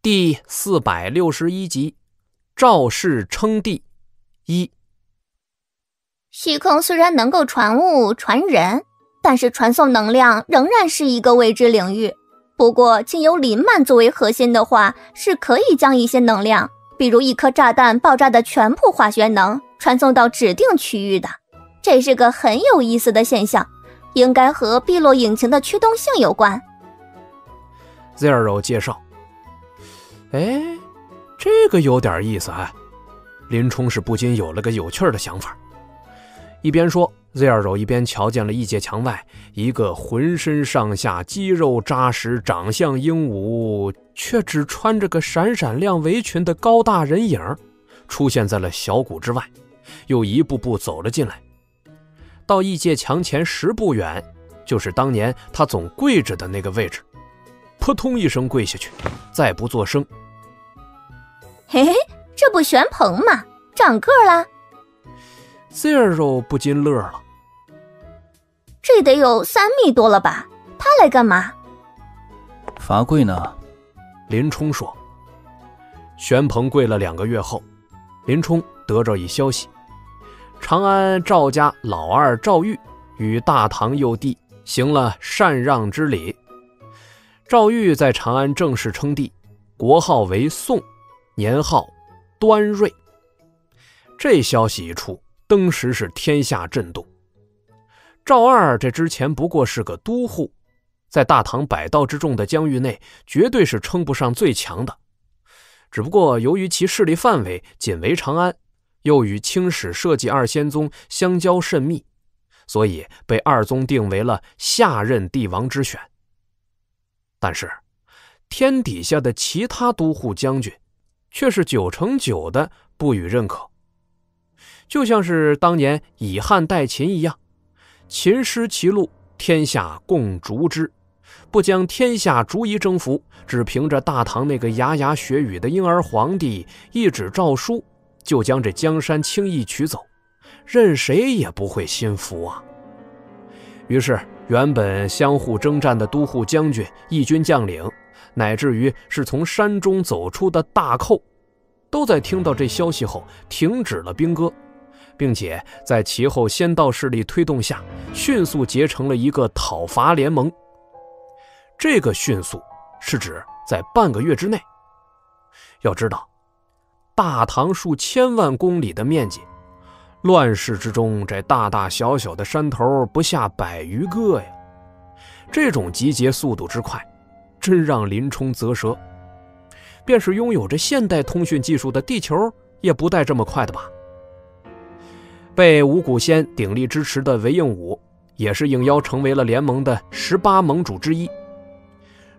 第四百六十一集，赵氏称帝一。虚空虽然能够传物传人，但是传送能量仍然是一个未知领域。不过，经由林曼作为核心的话，是可以将一些能量，比如一颗炸弹爆炸的全部化学能，传送到指定区域的。这是个很有意思的现象，应该和碧落引擎的驱动性有关。Zero 介绍。哎，这个有点意思啊！林冲是不禁有了个有趣的想法。一边说，Zero 一边瞧见了异界墙外一个浑身上下肌肉扎实、长相英武，却只穿着个闪闪亮围裙的高大人影出现在了小谷之外，又一步步走了进来。到异界墙前十步远，就是当年他总跪着的那个位置。扑通一声跪下去，再不作声。嘿嘿，这不玄鹏吗？长个了。Zero 不禁乐了。这得有三米多了吧？他来干嘛？罚跪呢？林冲说。玄鹏跪了两个月后，林冲得着一消息：长安赵家老二赵玉与大唐幼帝行了禅让之礼。赵玉在长安正式称帝，国号为宋，年号端瑞。这消息一出，登时是天下震动。赵二这之前不过是个都护，在大唐百道之众的疆域内，绝对是称不上最强的。只不过由于其势力范围仅为长安，又与青史社稷二仙宗相交甚密，所以被二宗定为了下任帝王之选。但是，天底下的其他都护将军，却是九成九的不予认可。就像是当年以汉代秦一样，秦失其路，天下共逐之，不将天下逐一征服，只凭着大唐那个牙牙学语的婴儿皇帝一纸诏书，就将这江山轻易取走，任谁也不会心服啊。于是。原本相互征战的都护将军、义军将领，乃至于是从山中走出的大寇，都在听到这消息后停止了兵戈，并且在其后仙道势力推动下，迅速结成了一个讨伐联盟。这个迅速是指在半个月之内。要知道，大唐数千万公里的面积。乱世之中，这大大小小的山头不下百余个呀！这种集结速度之快，真让林冲啧舌。便是拥有着现代通讯技术的地球，也不带这么快的吧？被五谷仙鼎力支持的韦应武，也是应邀成为了联盟的十八盟主之一。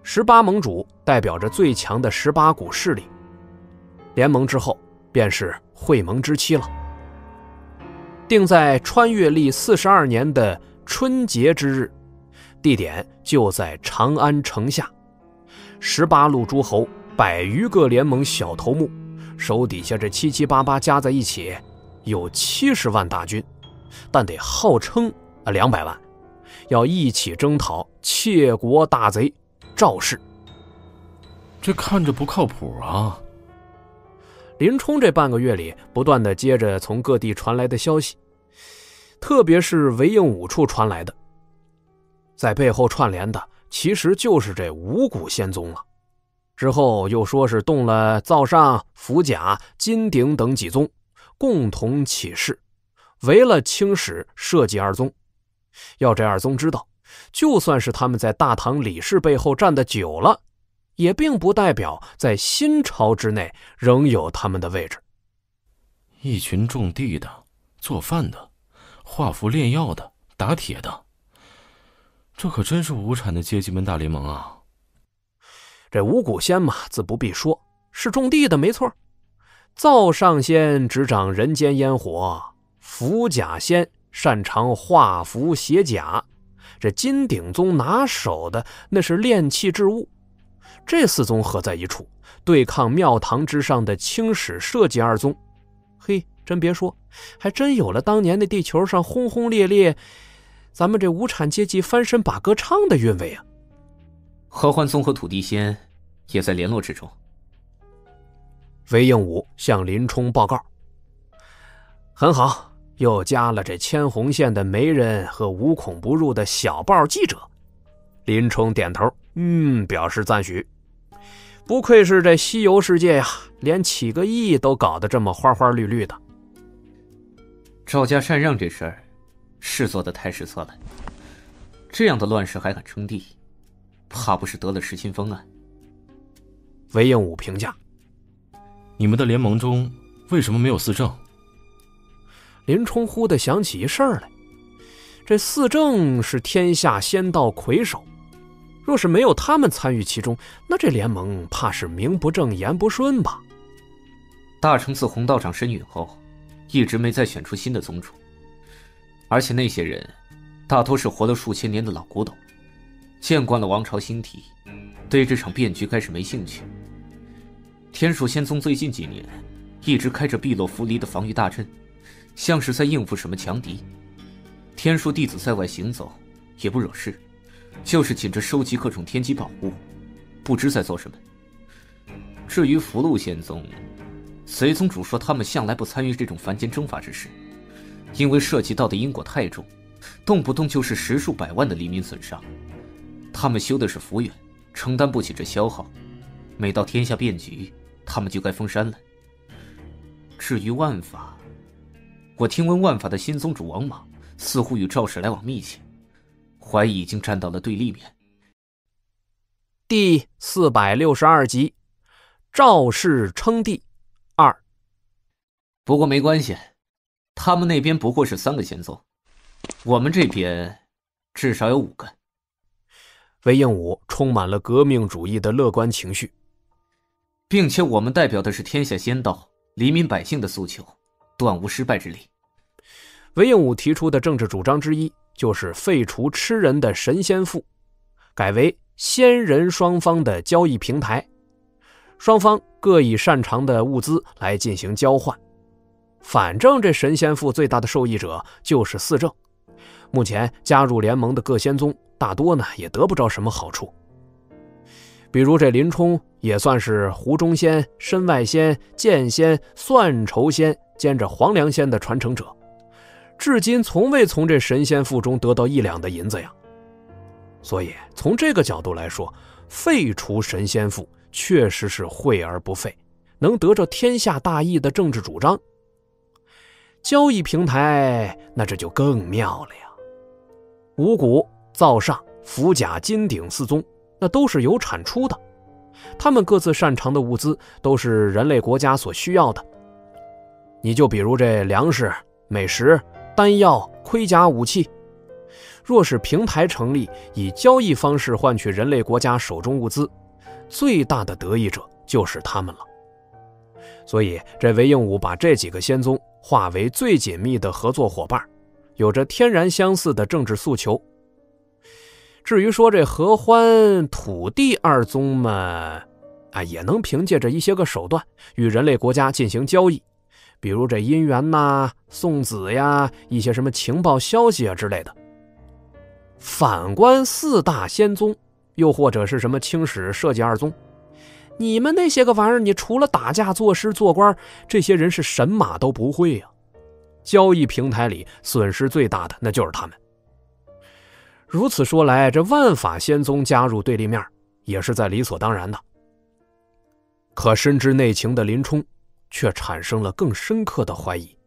十八盟主代表着最强的十八股势力。联盟之后，便是会盟之期了。定在穿越历四十二年的春节之日，地点就在长安城下。十八路诸侯，百余个联盟小头目，手底下这七七八八加在一起，有七十万大军，但得号称啊两百万，要一起征讨窃国大贼赵氏。这看着不靠谱啊！林冲这半个月里，不断的接着从各地传来的消息，特别是韦应武处传来的，在背后串联的，其实就是这五谷仙宗了。之后又说是动了灶上、符甲、金鼎等几宗，共同起事，围了青史、设计二宗。要这二宗知道，就算是他们在大唐李氏背后站的久了。也并不代表在新朝之内仍有他们的位置。一群种地的、做饭的、画符炼药的、打铁的，这可真是无产的阶级们大联盟啊！这五谷仙嘛，自不必说，是种地的没错。灶上仙执掌人间烟火，符甲仙擅长画符写甲，这金鼎宗拿手的那是炼器制物。这四宗合在一处，对抗庙堂之上的青史社稷二宗。嘿，真别说，还真有了当年那地球上轰轰烈烈，咱们这无产阶级翻身把歌唱的韵味啊！合欢宗和土地仙也在联络之中，韦应武向林冲报告：“很好，又加了这牵红线的媒人和无孔不入的小报记者。”林冲点头，嗯，表示赞许。不愧是这西游世界呀，连起个义都搞得这么花花绿绿的。赵家禅让这事儿，是做的太失策了。这样的乱世还敢称帝，怕不是得了失心疯啊？韦应武评价：“你们的联盟中为什么没有四正？”林冲忽的想起一事儿来，这四正是天下仙道魁首。若是没有他们参与其中，那这联盟怕是名不正言不顺吧？大成寺洪道长身陨后，一直没再选出新的宗主，而且那些人大多是活了数千年的老古董，见惯了王朝兴替，对这场变局开始没兴趣。天树仙宗最近几年一直开着碧落浮离的防御大阵，像是在应付什么强敌。天树弟子在外行走，也不惹事。就是紧着收集各种天机宝物，不知在做什么。至于福禄仙宗，随宗主说他们向来不参与这种凡间征伐之事，因为涉及到的因果太重，动不动就是十数百万的黎民损伤。他们修的是福缘，承担不起这消耗。每到天下变局，他们就该封山了。至于万法，我听闻万法的新宗主王莽似乎与赵氏来往密切。怀疑已经站到了对立面。第四百六十二集，赵氏称帝二。不过没关系，他们那边不过是三个仙宗，我们这边至少有五个。韦应武充满了革命主义的乐观情绪，并且我们代表的是天下仙道、黎民百姓的诉求，断无失败之理。韦应武提出的政治主张之一。就是废除吃人的神仙赋，改为仙人双方的交易平台，双方各以擅长的物资来进行交换。反正这神仙赋最大的受益者就是四正，目前加入联盟的各仙宗大多呢也得不着什么好处。比如这林冲也算是湖中仙、身外仙、剑仙、算筹仙兼着黄粱仙的传承者。至今从未从这神仙腹中得到一两的银子呀，所以从这个角度来说，废除神仙赋确实是惠而不费，能得着天下大义的政治主张。交易平台那这就更妙了呀！五谷、灶上、符甲、金鼎四宗，那都是有产出的，他们各自擅长的物资都是人类国家所需要的。你就比如这粮食、美食。丹药、盔甲、武器，若是平台成立，以交易方式换取人类国家手中物资，最大的得益者就是他们了。所以，这韦应武把这几个仙宗化为最紧密的合作伙伴，有着天然相似的政治诉求。至于说这合欢、土地二宗嘛，啊，也能凭借着一些个手段与人类国家进行交易。比如这姻缘呐、送子呀、一些什么情报消息啊之类的。反观四大仙宗，又或者是什么青史设计二宗，你们那些个玩意儿，你除了打架、作诗、做官，这些人是神马都不会呀。交易平台里损失最大的那就是他们。如此说来，这万法仙宗加入对立面，也是在理所当然的。可深知内情的林冲。却产生了更深刻的怀疑。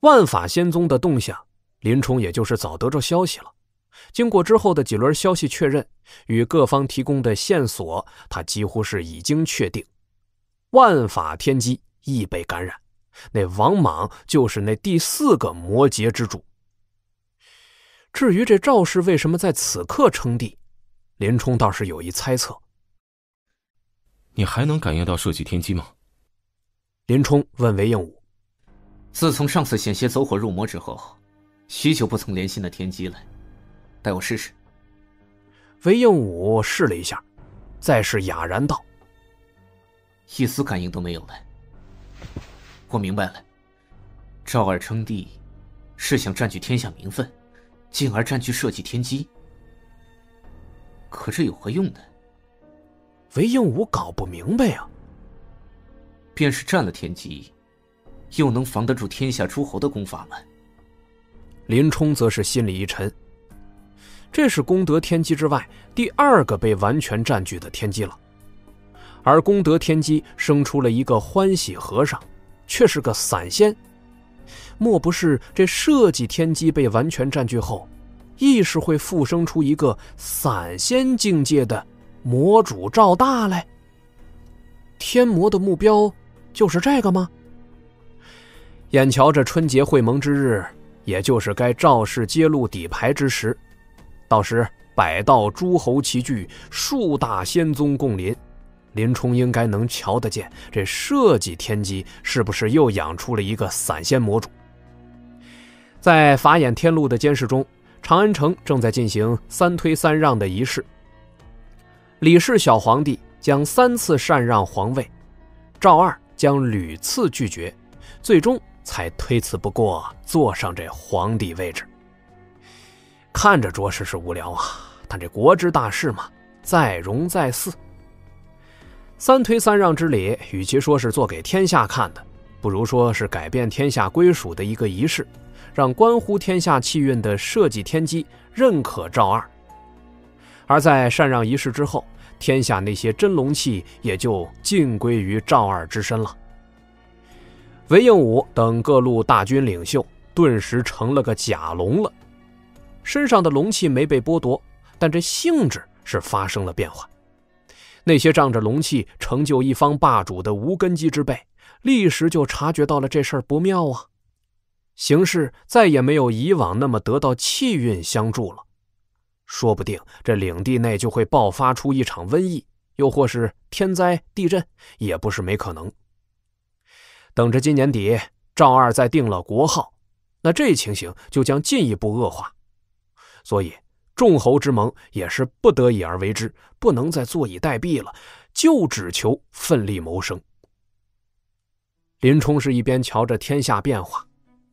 万法仙宗的动向，林冲也就是早得着消息了。经过之后的几轮消息确认，与各方提供的线索，他几乎是已经确定，万法天机亦被感染。那王莽就是那第四个魔劫之主。至于这赵氏为什么在此刻称帝，林冲倒是有一猜测。你还能感应到设计天机吗？林冲问韦应武：“自从上次险些走火入魔之后，许久不曾连心的天机了，待我试试。”韦应武试了一下，再是哑然道：“一丝感应都没有了。我明白了，赵二称帝，是想占据天下名分，进而占据社稷天机。可这有何用呢？”韦应武搞不明白呀。便是占了天机，又能防得住天下诸侯的功法吗？林冲则是心里一沉。这是功德天机之外第二个被完全占据的天机了，而功德天机生出了一个欢喜和尚，却是个散仙。莫不是这设计天机被完全占据后，亦是会复生出一个散仙境界的魔主赵大来？天魔的目标就是这个吗？眼瞧着春节会盟之日，也就是该赵氏揭露底牌之时，到时百道诸侯齐聚，数大仙宗共临，林冲应该能瞧得见这设计天机是不是又养出了一个散仙魔主。在法眼天路的监视中，长安城正在进行三推三让的仪式。李氏小皇帝将三次禅让皇位，赵二将屡次拒绝，最终才推辞不过，坐上这皇帝位置。看着着实是无聊啊，但这国之大事嘛，在容在祀。三推三让之礼，与其说是做给天下看的，不如说是改变天下归属的一个仪式。让关乎天下气运的社稷天机认可赵二，而在禅让仪式之后，天下那些真龙气也就尽归于赵二之身了。韦应武等各路大军领袖顿时成了个假龙了，身上的龙气没被剥夺，但这性质是发生了变化。那些仗着龙气成就一方霸主的无根基之辈，立时就察觉到了这事儿不妙啊。形势再也没有以往那么得到气运相助了，说不定这领地内就会爆发出一场瘟疫，又或是天灾地震，也不是没可能。等着今年底赵二再定了国号，那这情形就将进一步恶化。所以众侯之盟也是不得已而为之，不能再坐以待毙了，就只求奋力谋生。林冲是一边瞧着天下变化。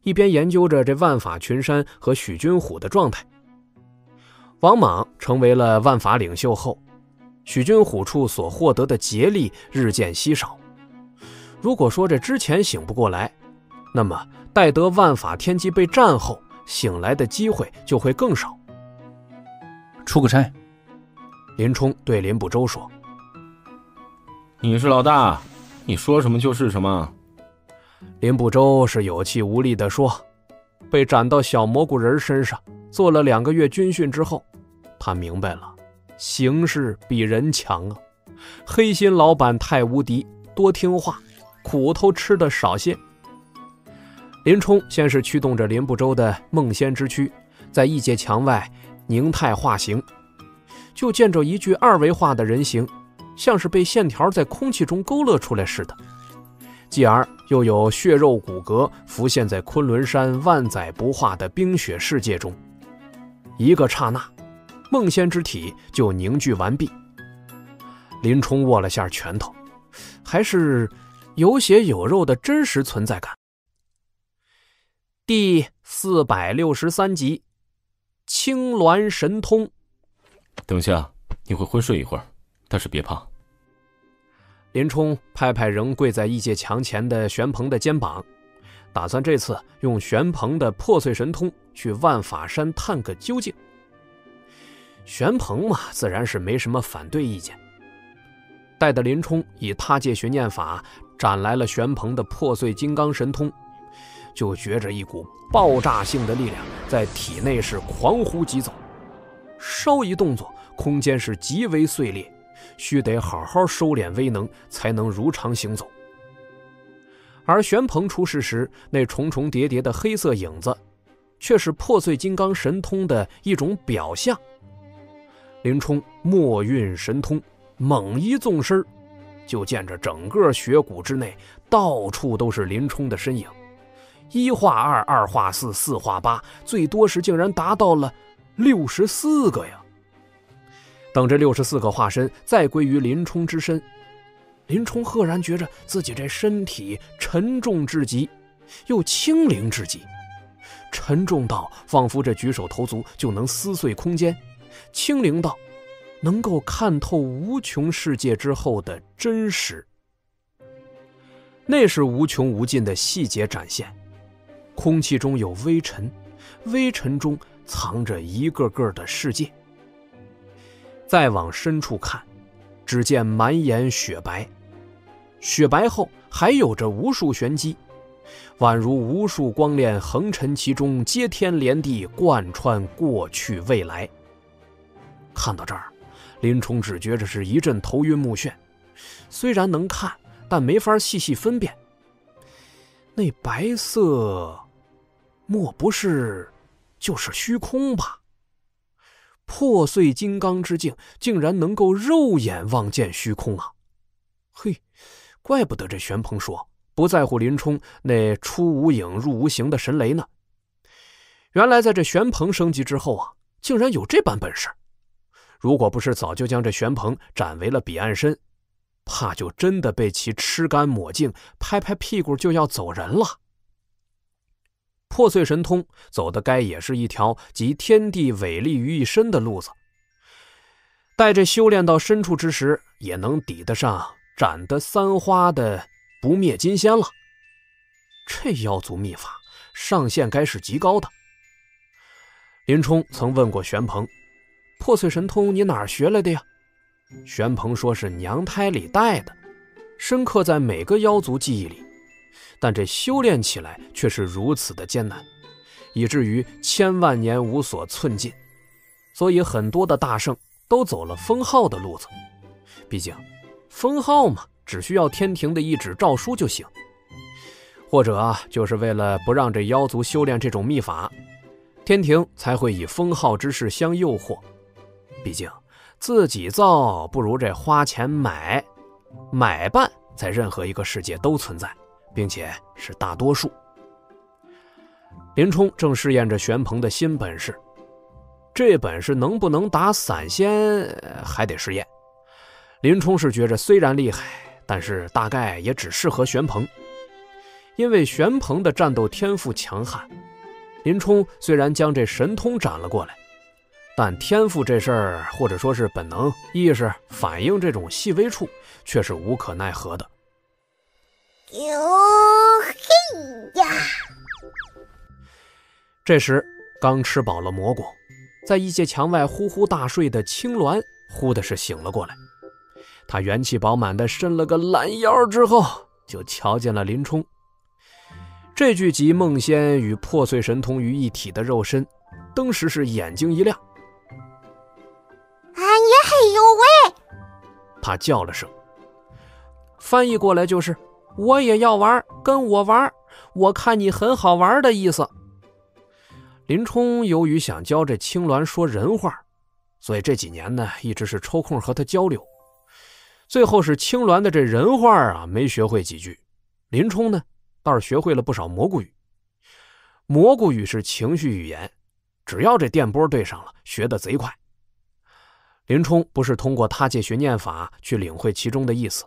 一边研究着这万法群山和许君虎的状态。王莽成为了万法领袖后，许君虎处所获得的竭力日渐稀少。如果说这之前醒不过来，那么待得万法天机被占后，醒来的机会就会更少。出个差。林冲对林不周说：“你是老大，你说什么就是什么。”林不周是有气无力地说：“被斩到小蘑菇人身上，做了两个月军训之后，他明白了，形势比人强啊！黑心老板太无敌，多听话，苦头吃的少些。”林冲先是驱动着林不周的梦仙之躯，在异界墙外凝态化形，就见着一具二维化的人形，像是被线条在空气中勾勒出来似的。继而又有血肉骨骼浮现在昆仑山万载不化的冰雪世界中，一个刹那，梦仙之体就凝聚完毕。林冲握了下拳头，还是有血有肉的真实存在感。第四百六十三集，青鸾神通。等下你会昏睡一会儿，但是别怕。林冲拍拍仍跪在异界墙前的玄鹏的肩膀，打算这次用玄鹏的破碎神通去万法山探个究竟。玄鹏嘛，自然是没什么反对意见。待得林冲以他界寻念法斩来了玄鹏的破碎金刚神通，就觉着一股爆炸性的力量在体内是狂呼疾走，稍一动作，空间是极为碎裂。须得好好收敛威能，才能如常行走。而玄鹏出世时那重重叠叠的黑色影子，却是破碎金刚神通的一种表象。林冲墨运神通，猛一纵身，就见着整个雪谷之内到处都是林冲的身影，一化二，二化四，四化八，最多时竟然达到了六十四个呀！等这六十四个化身再归于林冲之身，林冲赫然觉着自己这身体沉重至极，又轻灵至极，沉重到仿佛这举手投足就能撕碎空间，清灵道能够看透无穷世界之后的真实。那是无穷无尽的细节展现。空气中有微尘，微尘中藏着一个个的世界。再往深处看，只见满眼雪白，雪白后还有着无数玄机，宛如无数光链横陈其中，接天连地，贯穿过去未来。看到这儿，林冲只觉着是一阵头晕目眩。虽然能看，但没法细细分辨。那白色，莫不是就是虚空吧？破碎金刚之境，竟然能够肉眼望见虚空啊！嘿，怪不得这玄鹏说不在乎林冲那出无影入无形的神雷呢。原来在这玄鹏升级之后啊，竟然有这般本事。如果不是早就将这玄鹏斩为了彼岸身，怕就真的被其吃干抹净，拍拍屁股就要走人了。破碎神通走的该也是一条集天地伟力于一身的路子。待这修炼到深处之时，也能抵得上斩得三花的不灭金仙了。这妖族秘法上限该是极高的。林冲曾问过玄鹏：“破碎神通你哪儿学来的呀？”玄鹏说是娘胎里带的，深刻在每个妖族记忆里。但这修炼起来却是如此的艰难，以至于千万年无所寸进，所以很多的大圣都走了封号的路子。毕竟，封号嘛，只需要天庭的一纸诏书就行。或者啊，就是为了不让这妖族修炼这种秘法，天庭才会以封号之事相诱惑。毕竟，自己造不如这花钱买，买办在任何一个世界都存在。并且是大多数。林冲正试验着玄鹏的新本事，这本事能不能打散仙还得试验。林冲是觉着虽然厉害，但是大概也只适合玄鹏，因为玄鹏的战斗天赋强悍。林冲虽然将这神通斩了过来，但天赋这事儿，或者说是本能意识反应这种细微处，却是无可奈何的。哟嘿呀！这时刚吃饱了蘑菇，在一些墙外呼呼大睡的青鸾忽的是醒了过来。他元气饱满的伸了个懒腰之后，就瞧见了林冲。这具集梦仙与破碎神通于一体的肉身，登时是眼睛一亮。啊，你还有喂！他叫了声，翻译过来就是。我也要玩，跟我玩，我看你很好玩的意思。林冲由于想教这青鸾说人话，所以这几年呢一直是抽空和他交流。最后是青鸾的这人话啊没学会几句，林冲呢倒是学会了不少蘑菇语。蘑菇语是情绪语言，只要这电波对上了，学的贼快。林冲不是通过他借学念法去领会其中的意思。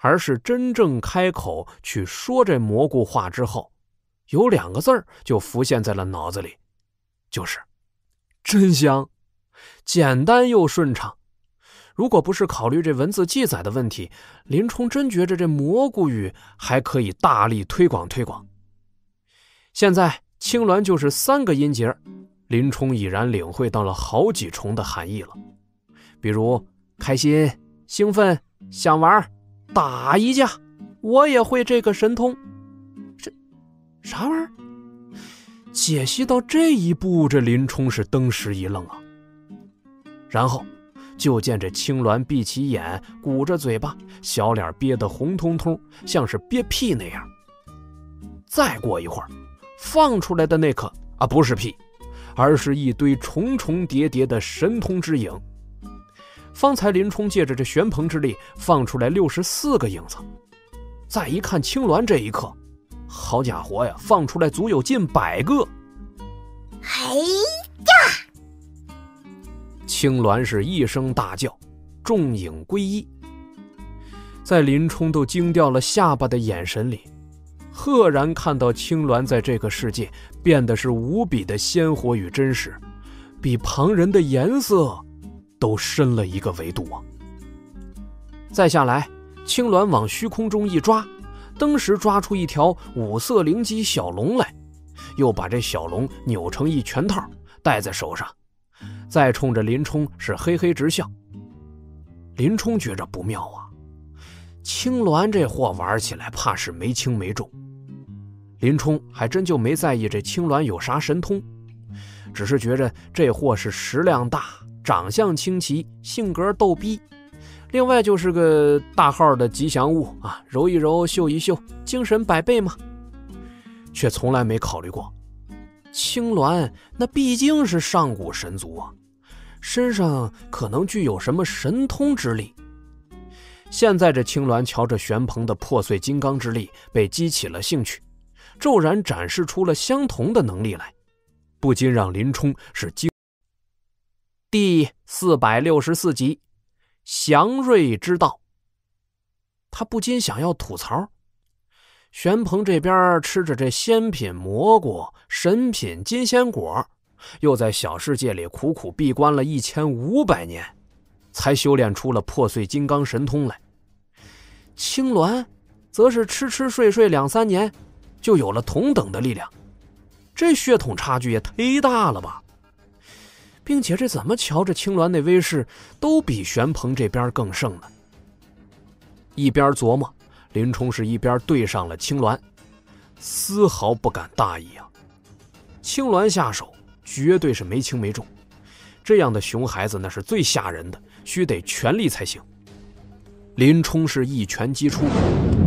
而是真正开口去说这蘑菇话之后，有两个字儿就浮现在了脑子里，就是“真香”，简单又顺畅。如果不是考虑这文字记载的问题，林冲真觉着这蘑菇语还可以大力推广推广。现在青鸾就是三个音节，林冲已然领会到了好几重的含义了，比如开心、兴奋、想玩。打一架，我也会这个神通。这啥玩意儿？解析到这一步，这林冲是登时一愣啊。然后就见这青鸾闭起眼，鼓着嘴巴，小脸憋得红彤彤，像是憋屁那样。再过一会儿，放出来的那颗啊，不是屁，而是一堆重重叠叠的神通之影。方才林冲借着这玄鹏之力放出来六十四个影子，再一看青鸾这一刻，好家伙呀，放出来足有近百个。哎呀！青鸾是一声大叫，众影归一。在林冲都惊掉了下巴的眼神里，赫然看到青鸾在这个世界变得是无比的鲜活与真实，比旁人的颜色。都深了一个维度啊！再下来，青鸾往虚空中一抓，登时抓出一条五色灵鸡小龙来，又把这小龙扭成一拳套戴在手上，再冲着林冲是嘿嘿直笑。林冲觉着不妙啊，青鸾这货玩起来怕是没轻没重。林冲还真就没在意这青鸾有啥神通，只是觉着这货是食量大，长相清奇，性格逗逼，另外就是个大号的吉祥物啊，揉一揉，秀一秀，精神百倍嘛。却从来没考虑过，青鸾那毕竟是上古神族啊，身上可能具有什么神通之力。现在这青鸾瞧着玄鹏的破碎金刚之力，被激起了兴趣。骤然展示出了相同的能力来，不禁让林冲是惊。第四百六十四集，祥瑞之道。他不禁想要吐槽：玄鹏这边吃着这仙品蘑菇、神品金仙果，又在小世界里苦苦闭关了一千五百年，才修炼出了破碎金刚神通来。青鸾，则是吃吃睡睡两三年。就有了同等的力量，这血统差距也忒大了吧！并且这怎么瞧着青鸾那威势都比玄鹏这边更胜呢？一边琢磨，林冲是一边对上了青鸾，丝毫不敢大意啊！青鸾下手绝对是没轻没重，这样的熊孩子那是最吓人的，须得全力才行。林冲是一拳击出，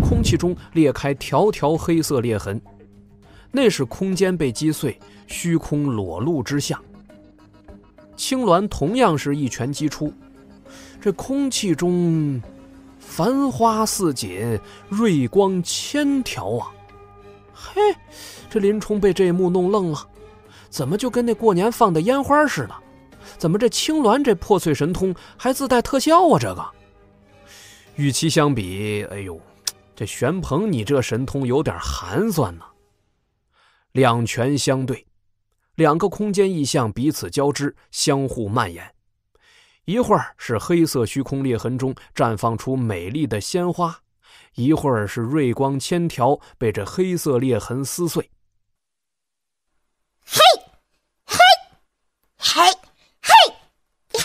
空气中裂开条条黑色裂痕，那是空间被击碎，虚空裸露之象。青鸾同样是一拳击出，这空气中繁花似锦，瑞光千条啊！嘿，这林冲被这一幕弄愣了，怎么就跟那过年放的烟花似的？怎么这青鸾这破碎神通还自带特效啊？这个？与其相比，哎呦，这玄鹏你这神通有点寒酸呐。两拳相对，两个空间意象彼此交织，相互蔓延。一会儿是黑色虚空裂痕中绽放出美丽的鲜花，一会儿是锐光千条被这黑色裂痕撕碎。嘿，嘿，嘿，嘿，嘿！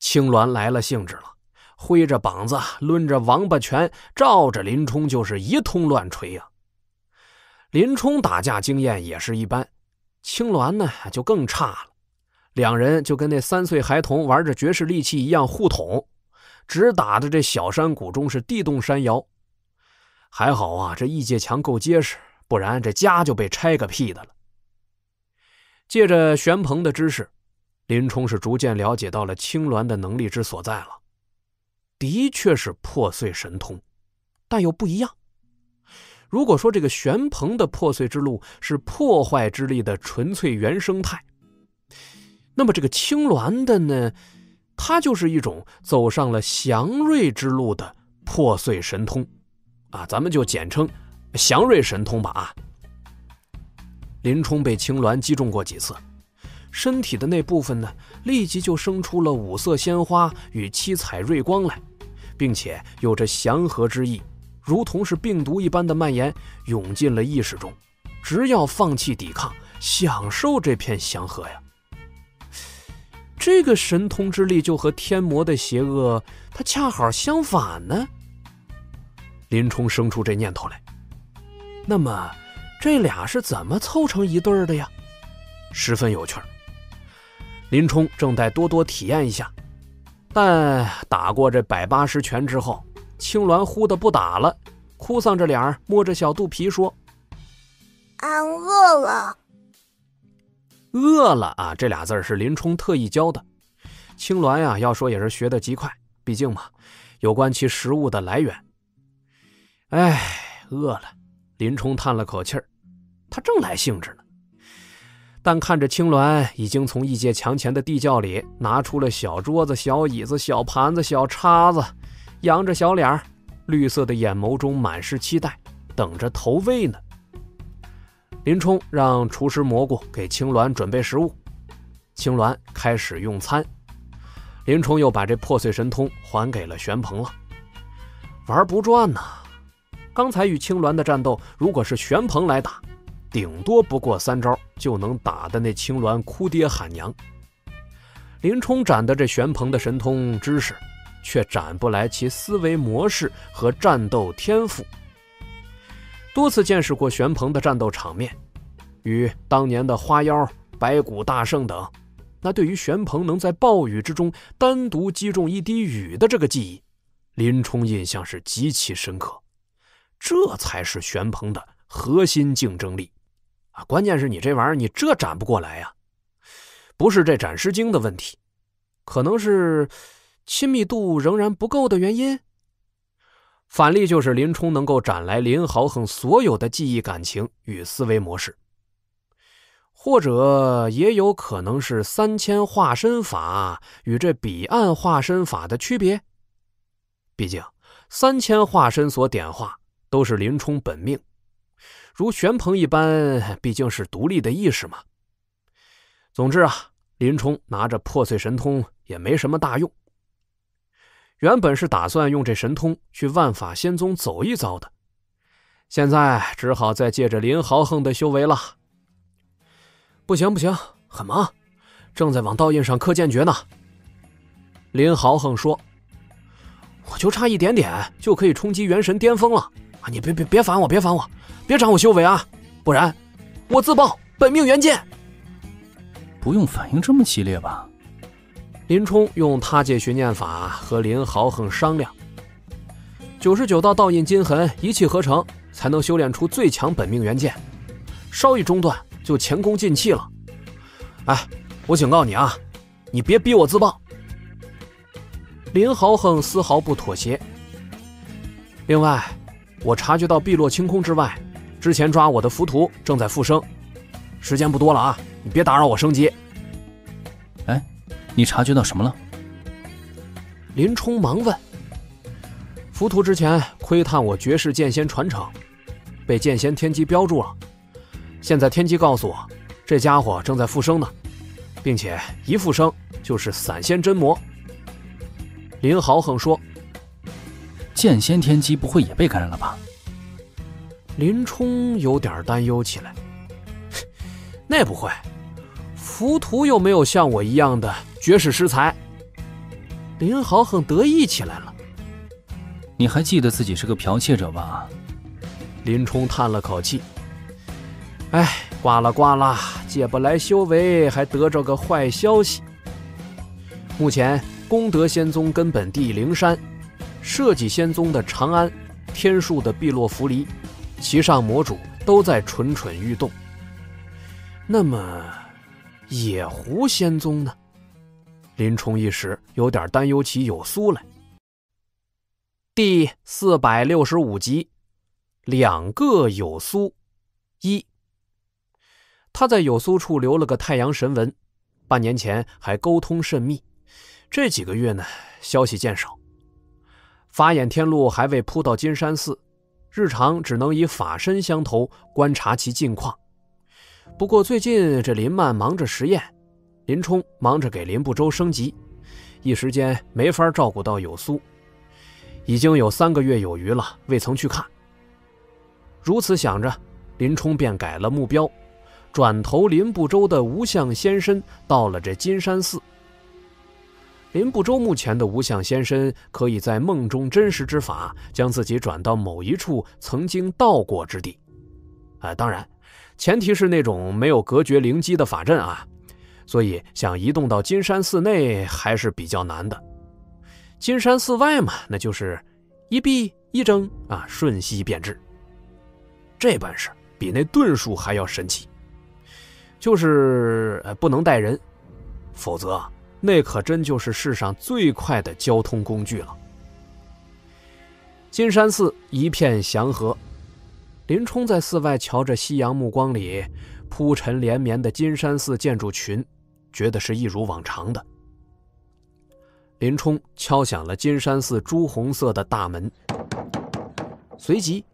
青鸾来了兴致了。挥着膀子，抡着王八拳，照着林冲就是一通乱锤呀。林冲打架经验也是一般，青鸾呢就更差了。两人就跟那三岁孩童玩着绝世利器一样互捅，只打的这小山谷中是地动山摇。还好啊，这异界墙够结实，不然这家就被拆个屁的了。借着玄鹏的知识，林冲是逐渐了解到了青鸾的能力之所在了。的确是破碎神通，但又不一样。如果说这个玄鹏的破碎之路是破坏之力的纯粹原生态，那么这个青鸾的呢，它就是一种走上了祥瑞之路的破碎神通，啊，咱们就简称祥瑞神通吧。啊，林冲被青鸾击中过几次。身体的那部分呢，立即就生出了五色鲜花与七彩瑞光来，并且有着祥和之意，如同是病毒一般的蔓延，涌进了意识中。只要放弃抵抗，享受这片祥和呀！这个神通之力就和天魔的邪恶，它恰好相反呢。林冲生出这念头来，那么这俩是怎么凑成一对的呀？十分有趣。林冲正待多多体验一下，但打过这百八十拳之后，青鸾忽的不打了，哭丧着脸摸着小肚皮说：“俺饿了。”饿了啊！这俩字是林冲特意教的。青鸾呀，要说也是学得极快，毕竟嘛，有关其食物的来源。哎，饿了！林冲叹了口气儿，他正来兴致呢。但看着青鸾已经从一界墙前的地窖里拿出了小桌子、小椅子、小盘子、小叉子，扬着小脸儿，绿色的眼眸中满是期待，等着投喂呢。林冲让厨师蘑菇给青鸾准备食物，青鸾开始用餐。林冲又把这破碎神通还给了玄鹏了。玩不转呐，刚才与青鸾的战斗，如果是玄鹏来打，顶多不过三招就能打的那青鸾哭爹喊娘。林冲展的这玄鹏的神通知识，却展不来其思维模式和战斗天赋。多次见识过玄鹏的战斗场面，与当年的花妖、白骨大圣等，那对于玄鹏能在暴雨之中单独击中一滴雨的这个记忆，林冲印象是极其深刻。这才是玄鹏的核心竞争力啊！关键是你这玩意儿，你这展不过来呀。不是这斩尸经的问题，可能是亲密度仍然不够的原因。反例就是林冲能够斩来林豪横所有的记忆、感情与思维模式，或者也有可能是三千化身法与这彼岸化身法的区别。毕竟三千化身所点化都是林冲本命，如玄鹏一般，毕竟是独立的意识嘛。总之啊，林冲拿着破碎神通也没什么大用。原本是打算用这神通去万法仙宗走一遭的，现在只好再借着林豪横的修为了。不行不行，很忙，正在往道印上刻剑诀呢。林豪横说：“我就差一点点就可以冲击元神巅峰了啊！你别别别烦我，别烦我，别斩我修为啊！不然我自爆本命元剑。”不用反应这么激烈吧？林冲用他界寻念法和林豪横商量，九十九道道印金痕一气呵成，才能修炼出最强本命元剑。稍一中断，就前功尽弃了。哎，我警告你啊，你别逼我自爆！林豪横丝毫不妥协。另外，我察觉到碧落清空之外，之前抓我的浮屠正在复生，时间不多了啊！你别打扰我升级。哎，你察觉到什么了？林冲忙问。浮屠之前窥探我绝世剑仙传承，被剑仙天机标注了。现在天机告诉我，这家伙正在复生呢，并且一复生就是散仙真魔。林豪横说：“剑仙天机不会也被感染了吧？”林冲有点担忧起来。那不会。浮屠又没有像我一样的绝世诗才，林豪横得意起来了。你还记得自己是个剽窃者吧？林冲叹了口气：“哎，挂了挂了，借不来修为，还得着个坏消息。目前功德仙宗根本地灵山，设计仙宗的长安，天树的碧落浮离，其上魔主都在蠢蠢欲动。那么……”野狐仙宗呢？林冲一时有点担忧起有苏来。第四百六十五集，两个有苏一。他在有苏处留了个太阳神纹，半年前还沟通甚密，这几个月呢，消息渐少。法眼天路还未扑到金山寺，日常只能以法身相投，观察其近况。不过最近这林曼忙着实验，林冲忙着给林不周升级，一时间没法照顾到有苏，已经有三个月有余了，未曾去看。如此想着，林冲便改了目标，转投林不周的无相仙身，到了这金山寺。林不周目前的无相仙身，可以在梦中真实之法，将自己转到某一处曾经到过之地。啊，当然。前提是那种没有隔绝灵机的法阵啊，所以想移动到金山寺内还是比较难的。金山寺外嘛，那就是一闭一睁啊，瞬息便至。这本事比那遁术还要神奇，就是不能带人，否则那可真就是世上最快的交通工具了。金山寺一片祥和。林冲在寺外瞧着夕阳目光里铺陈连绵的金山寺建筑群，觉得是一如往常的。林冲敲响了金山寺朱红色的大门，随即，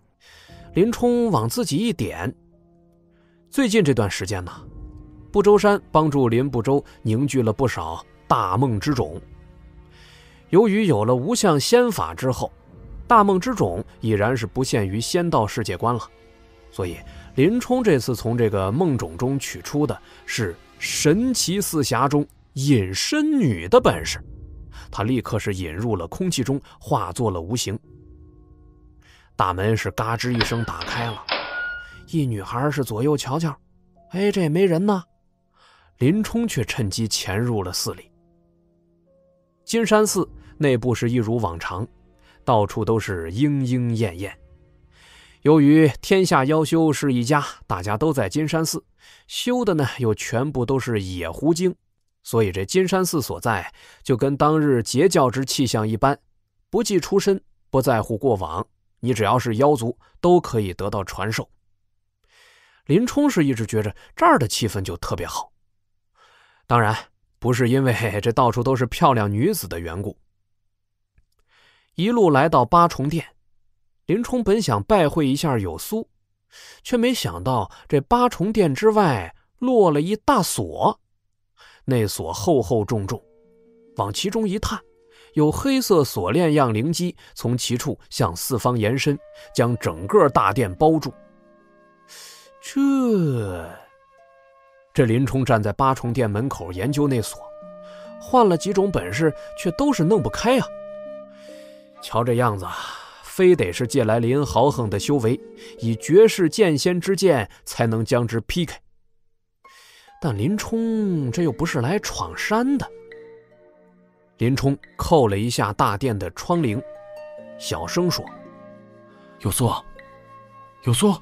林冲往自己一点。最近这段时间呢，不周山帮助林不周凝聚了不少大梦之种。由于有了无相仙法之后，大梦之种已然是不限于仙道世界观了，所以林冲这次从这个梦种中取出的是神奇四侠中隐身女的本事，他立刻是引入了空气中，化作了无形。大门是嘎吱一声打开了，一女孩是左右瞧瞧，哎，这也没人呢。林冲却趁机潜入了寺里。金山寺内部是一如往常，到处都是莺莺燕燕。由于天下妖修是一家，大家都在金山寺修的呢，又全部都是野狐精，所以这金山寺所在就跟当日截教之气象一般，不计出身，不在乎过往，你只要是妖族都可以得到传授。林冲是一直觉着这儿的气氛就特别好，当然不是因为这到处都是漂亮女子的缘故。一路来到八重殿。林冲本想拜会一下有苏，却没想到这八重殿之外落了一大锁，那锁厚厚重重，往其中一探，有黑色锁链样灵机从其处向四方延伸，将整个大殿包住。这……这林冲站在八重殿门口研究那锁，换了几种本事，却都是弄不开呀。瞧这样子。非得是借来林豪横的修为，以绝世剑仙之剑才能将之劈开。但林冲这又不是来闯山的。林冲扣了一下大殿的窗棂，小声说：“有苏，有苏，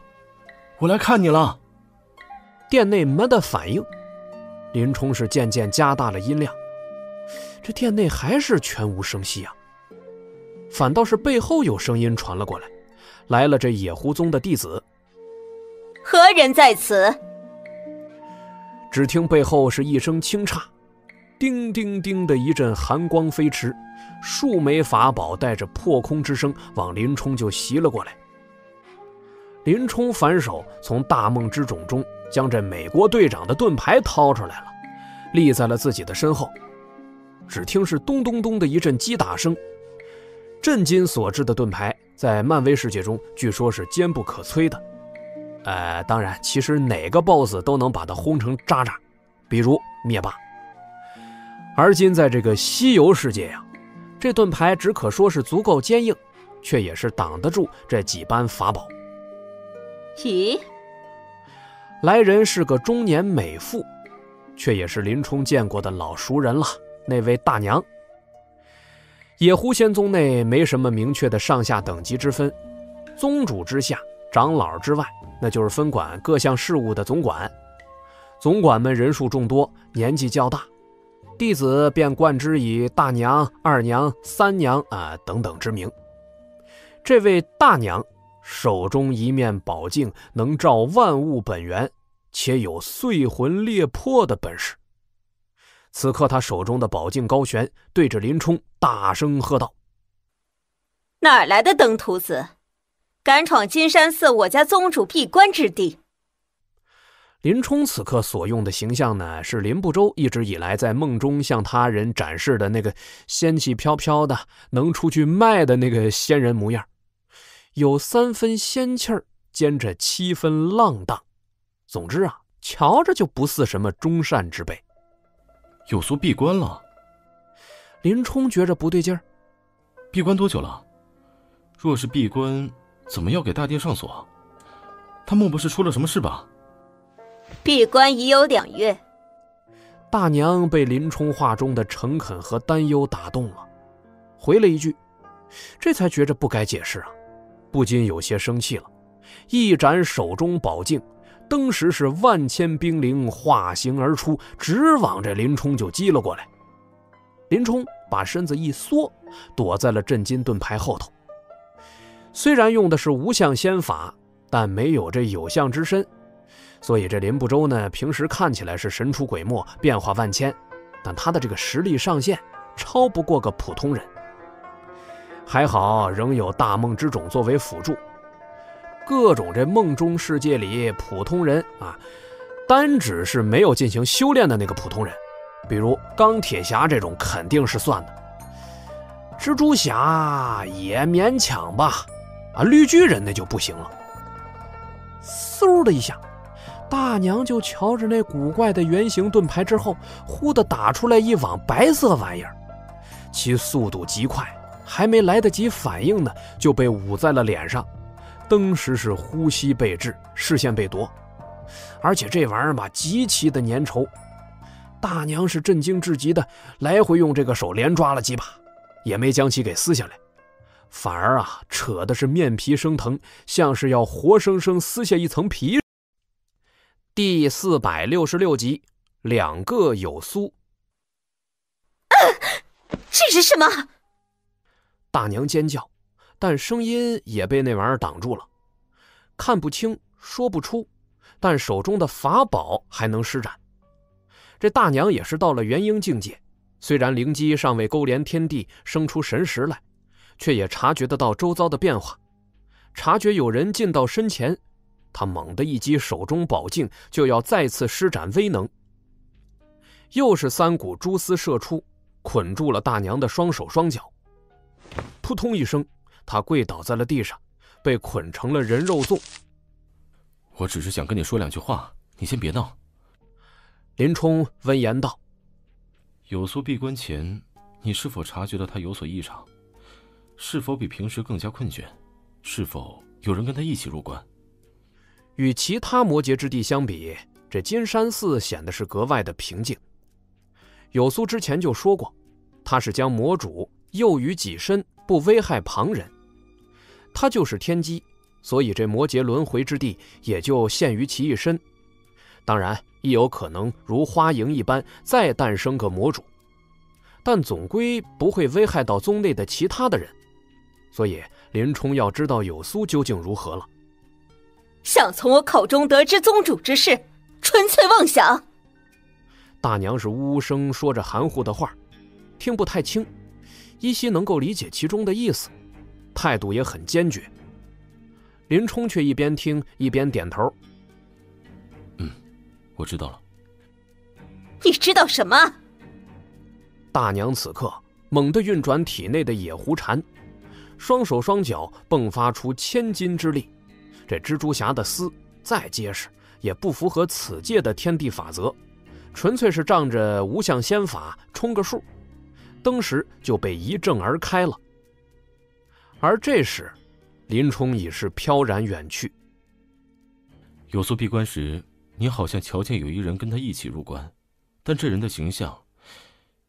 我来看你了。”殿内没得反应。林冲是渐渐加大了音量，这殿内还是全无声息啊。反倒是背后有声音传了过来，来了这野狐宗的弟子。何人在此？只听背后是一声轻诧，叮叮叮的一阵寒光飞驰，数枚法宝带着破空之声往林冲就袭了过来。林冲反手从大梦之种中将这美国队长的盾牌掏出来了，立在了自己的身后。只听是咚咚咚的一阵击打声。震惊所制的盾牌，在漫威世界中据说是坚不可摧的。呃，当然，其实哪个 BOSS 都能把它轰成渣渣，比如灭霸。而今在这个西游世界呀，这盾牌只可说是足够坚硬，却也是挡得住这几般法宝。咦，来人是个中年美妇，却也是林冲见过的老熟人了，那位大娘。野狐仙宗内没什么明确的上下等级之分，宗主之下，长老之外，那就是分管各项事务的总管。总管们人数众多，年纪较大，弟子便冠之以大娘、二娘、三娘啊等等之名。这位大娘手中一面宝镜，能照万物本源，且有碎魂裂魄的本事。此刻，他手中的宝镜高悬，对着林冲大声喝道：“哪来的登徒子，敢闯金山寺我家宗主闭关之地？”林冲此刻所用的形象呢，是林不周一直以来在梦中向他人展示的那个仙气飘飘的、能出去卖的那个仙人模样，有三分仙气儿，兼着七分浪荡。总之啊，瞧着就不似什么忠善之辈。有苏闭关了，林冲觉着不对劲儿。闭关多久了？若是闭关，怎么要给大殿上锁？他莫不是出了什么事吧？闭关已有两月。大娘被林冲话中的诚恳和担忧打动了，回了一句，这才觉着不该解释啊，不禁有些生气了，一展手中宝镜。登时是万千兵灵化形而出，直往这林冲就击了过来。林冲把身子一缩，躲在了震金盾牌后头。虽然用的是无相仙法，但没有这有相之身，所以这林不周呢，平时看起来是神出鬼没、变化万千，但他的这个实力上限超不过个普通人。还好仍有大梦之种作为辅助。各种这梦中世界里普通人啊，单指是没有进行修炼的那个普通人，比如钢铁侠这种肯定是算的。蜘蛛侠也勉强吧，啊，绿巨人那就不行了。嗖的一下，大娘就瞧着那古怪的圆形盾牌之后，忽的打出来一网白色玩意儿，其速度极快，还没来得及反应呢，就被捂在了脸上，登时是呼吸被制，视线被夺，而且这玩意儿吧，极其的粘稠。大娘是震惊至极的，来回用这个手连抓了几把。也没将其给撕下来，反而啊，扯的是面皮生疼，像是要活生生撕下一层皮。第四百六十六集，两个有苏。这是什么？大娘尖叫，但声音也被那玩意儿挡住了，看不清，说不出，但手中的法宝还能施展。这大娘也是到了元婴境界。虽然灵机尚未勾连天地生出神识来，却也察觉得到周遭的变化，察觉有人进到身前，他猛地一击手中宝镜，就要再次施展威能。又是三股蛛丝射出，捆住了大娘的双手双脚。扑通一声，她跪倒在了地上，被捆成了人肉粽。我只是想跟你说两句话，你先别闹。林冲温言道。有苏闭关前，你是否察觉到他有所异常？是否比平时更加困倦？是否有人跟他一起入关？与其他魔劫之地相比，这金山寺显得是格外的平静。有苏之前就说过，他是将魔主诱于己身，不危害旁人。他就是天机，所以这魔劫轮回之地也就限于其一身。当然。亦有可能如花莹一般再诞生个魔主，但总归不会危害到宗内的其他的人，所以林冲要知道有苏究竟如何了。想从我口中得知宗主之事，纯粹妄想。大娘是呜呜声说着含糊的话，听不太清，依稀能够理解其中的意思，态度也很坚决。林冲却一边听一边点头。嗯我知道了。你知道什么？大娘此刻猛地运转体内的野狐禅，双手双脚迸发出千斤之力。这蜘蛛侠的丝再结实，也不符合此界的天地法则，纯粹是仗着无相仙法充个数，登时就被一震而开了。而这时，林冲已是飘然远去。有素闭关时。你好像瞧见有一人跟他一起入关，但这人的形象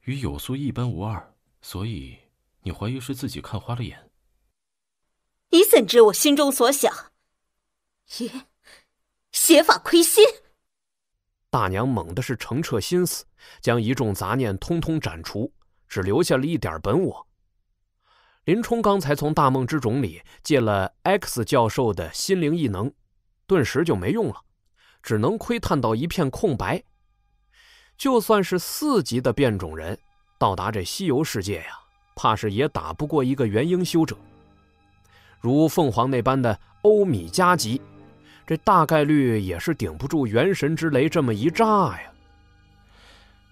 与有素一般无二，所以你怀疑是自己看花了眼。你怎知我心中所想？邪邪法亏心。大娘猛的是澄澈心思，将一众杂念通通斩除，只留下了一点本我。林冲刚才从大梦之种里借了 X 教授的心灵异能，顿时就没用了。只能窥探到一片空白。就算是四级的变种人，到达这西游世界呀，怕是也打不过一个元婴修者。如凤凰那般的欧米加级，这大概率也是顶不住元神之雷这么一炸呀。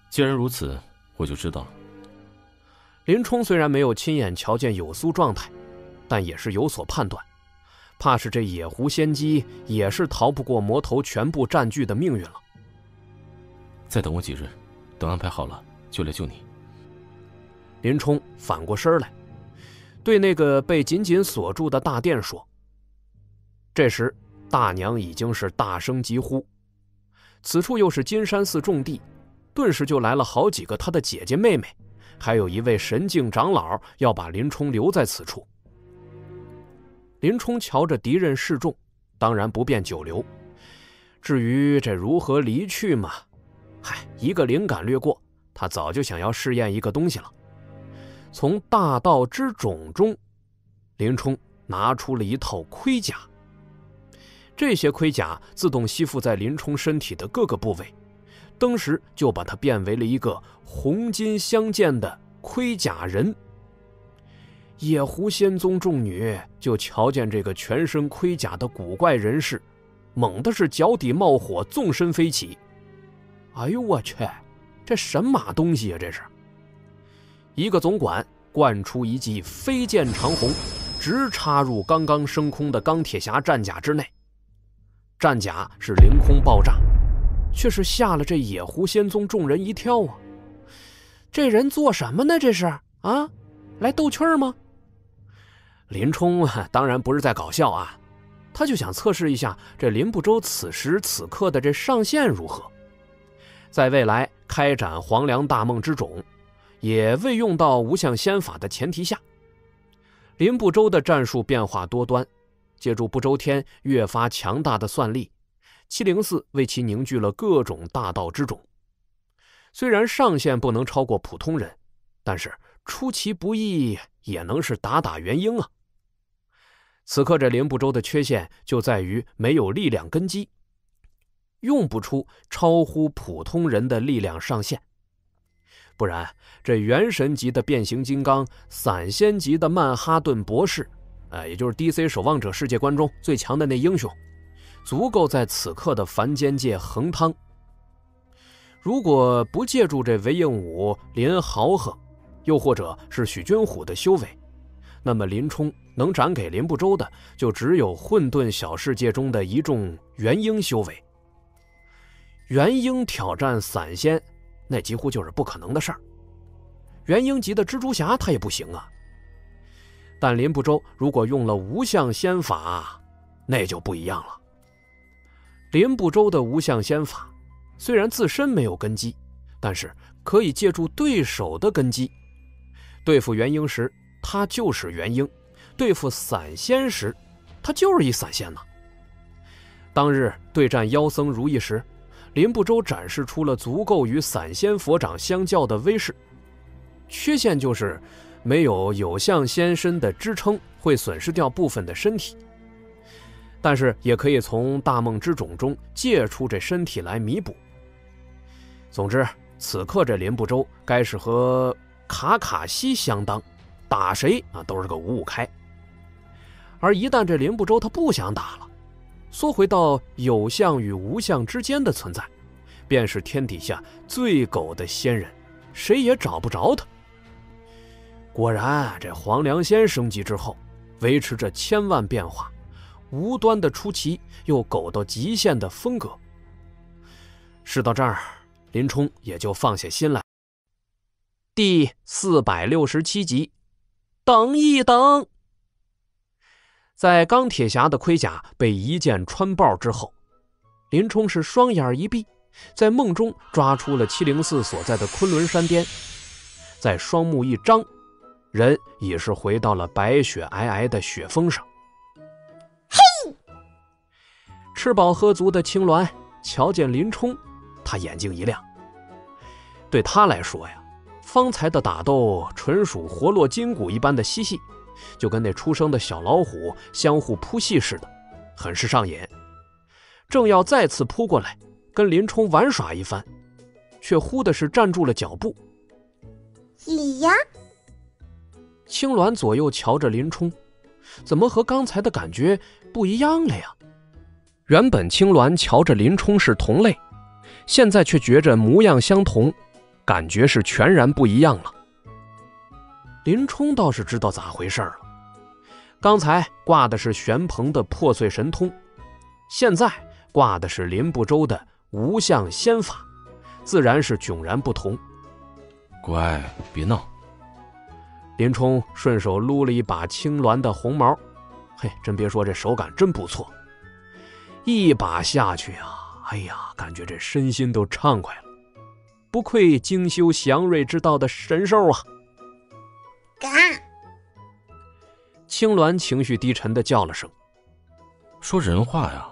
既然如此，我就知道了。林冲虽然没有亲眼瞧见有苏状态，但也是有所判断。怕是这野狐仙姬也是逃不过魔头全部占据的命运了。再等我几日，等安排好了就来救你。林冲反过身来，对那个被紧紧锁住的大殿说：“这时，大娘已经是大声疾呼，此处又是金山寺重地，顿时就来了好几个她的姐姐妹妹，还有一位神境长老要把林冲留在此处。”林冲瞧着敌人示众，当然不便久留。至于这如何离去嘛，嗨，一个灵感掠过，他早就想要试验一个东西了。从大道之种中，林冲拿出了一套盔甲。这些盔甲自动吸附在林冲身体的各个部位，登时就把他变为了一个红金相间的盔甲人。野狐仙宗众女就瞧见这个全身盔甲的古怪人士，猛的是脚底冒火，纵身飞起。哎呦我去，这神马东西啊！这是一个总管灌出一记飞剑长虹，直插入刚刚升空的钢铁侠战甲之内。战甲是凌空爆炸，却是吓了这野狐仙宗众人一跳啊！这人做什么呢？这是啊，来逗趣儿吗？林冲啊当然不是在搞笑啊，他就想测试一下这林不周此时此刻的这上限如何。在未来开展黄粱大梦之种，也未用到无相仙法的前提下，林不周的战术变化多端，借助不周天越发强大的算力，七零四为其凝聚了各种大道之种。虽然上限不能超过普通人，但是出其不意也能是打打元婴啊。此刻这林不周的缺陷就在于没有力量根基。用不出超乎普通人的力量上限，不然这元神级的变形金刚、散仙级的曼哈顿博士，呃，也就是 DC 守望者世界观中最强的那英雄，足够在此刻的凡间界横汤。如果不借助这韦应武、林豪横，又或者是许君虎的修为，那么林冲能斩给林不周的，就只有混沌小世界中的一众元婴修为。元婴挑战散仙，那几乎就是不可能的事儿。元婴级的蜘蛛侠他也不行啊。但林不周如果用了无相仙法，那就不一样了。林不周的无相仙法虽然自身没有根基，但是可以借助对手的根基。对付元婴时，他就是元婴；对付散仙时，他就是一散仙呐。当日对战妖僧如意时。林不周展示出了足够与散仙佛掌相较的威势，缺陷就是没有有相仙身的支撑，会损失掉部分的身体。但是也可以从大梦之种中借出这身体来弥补。总之，此刻这林不周该是和卡卡西相当，打谁啊都是个五五开。而一旦这林不周他不想打了。缩回到有相与无相之间的存在，便是天底下最狗的仙人，谁也找不着他。果然，这黄粱仙升级之后，维持着千万变化，无端的出奇又狗到极限的风格。事到这儿，林冲也就放下心来。第四百六十七集，等一等。在钢铁侠的盔甲被一剑穿爆之后，林冲是双眼一闭，在梦中抓出了七零四所在的昆仑山巅，在双目一张，人已是回到了白雪皑皑的雪峰上。吃饱喝足的青鸾瞧见林冲，他眼睛一亮。对他来说呀，方才的打斗纯属活络筋骨一般的嬉戏。就跟那出生的小老虎相互扑戏似的，很是上瘾。正要再次扑过来跟林冲玩耍一番，却忽的是站住了脚步。你呀，青鸾左右瞧着林冲，怎么和刚才的感觉不一样了呀？原本青鸾瞧着林冲是同类，现在却觉着模样相同，感觉是全然不一样了。林冲倒是知道咋回事了。刚才挂的是玄鹏的破碎神通，现在挂的是林不周的无相仙法，自然是迥然不同。乖，别闹。林冲顺手撸了一把青鸾的红毛，嘿，真别说，这手感真不错。一把下去啊，哎呀，感觉这身心都畅快了。不愧精修祥瑞之道的神兽啊！嘎！青鸾情绪低沉的叫了声：“说人话呀！”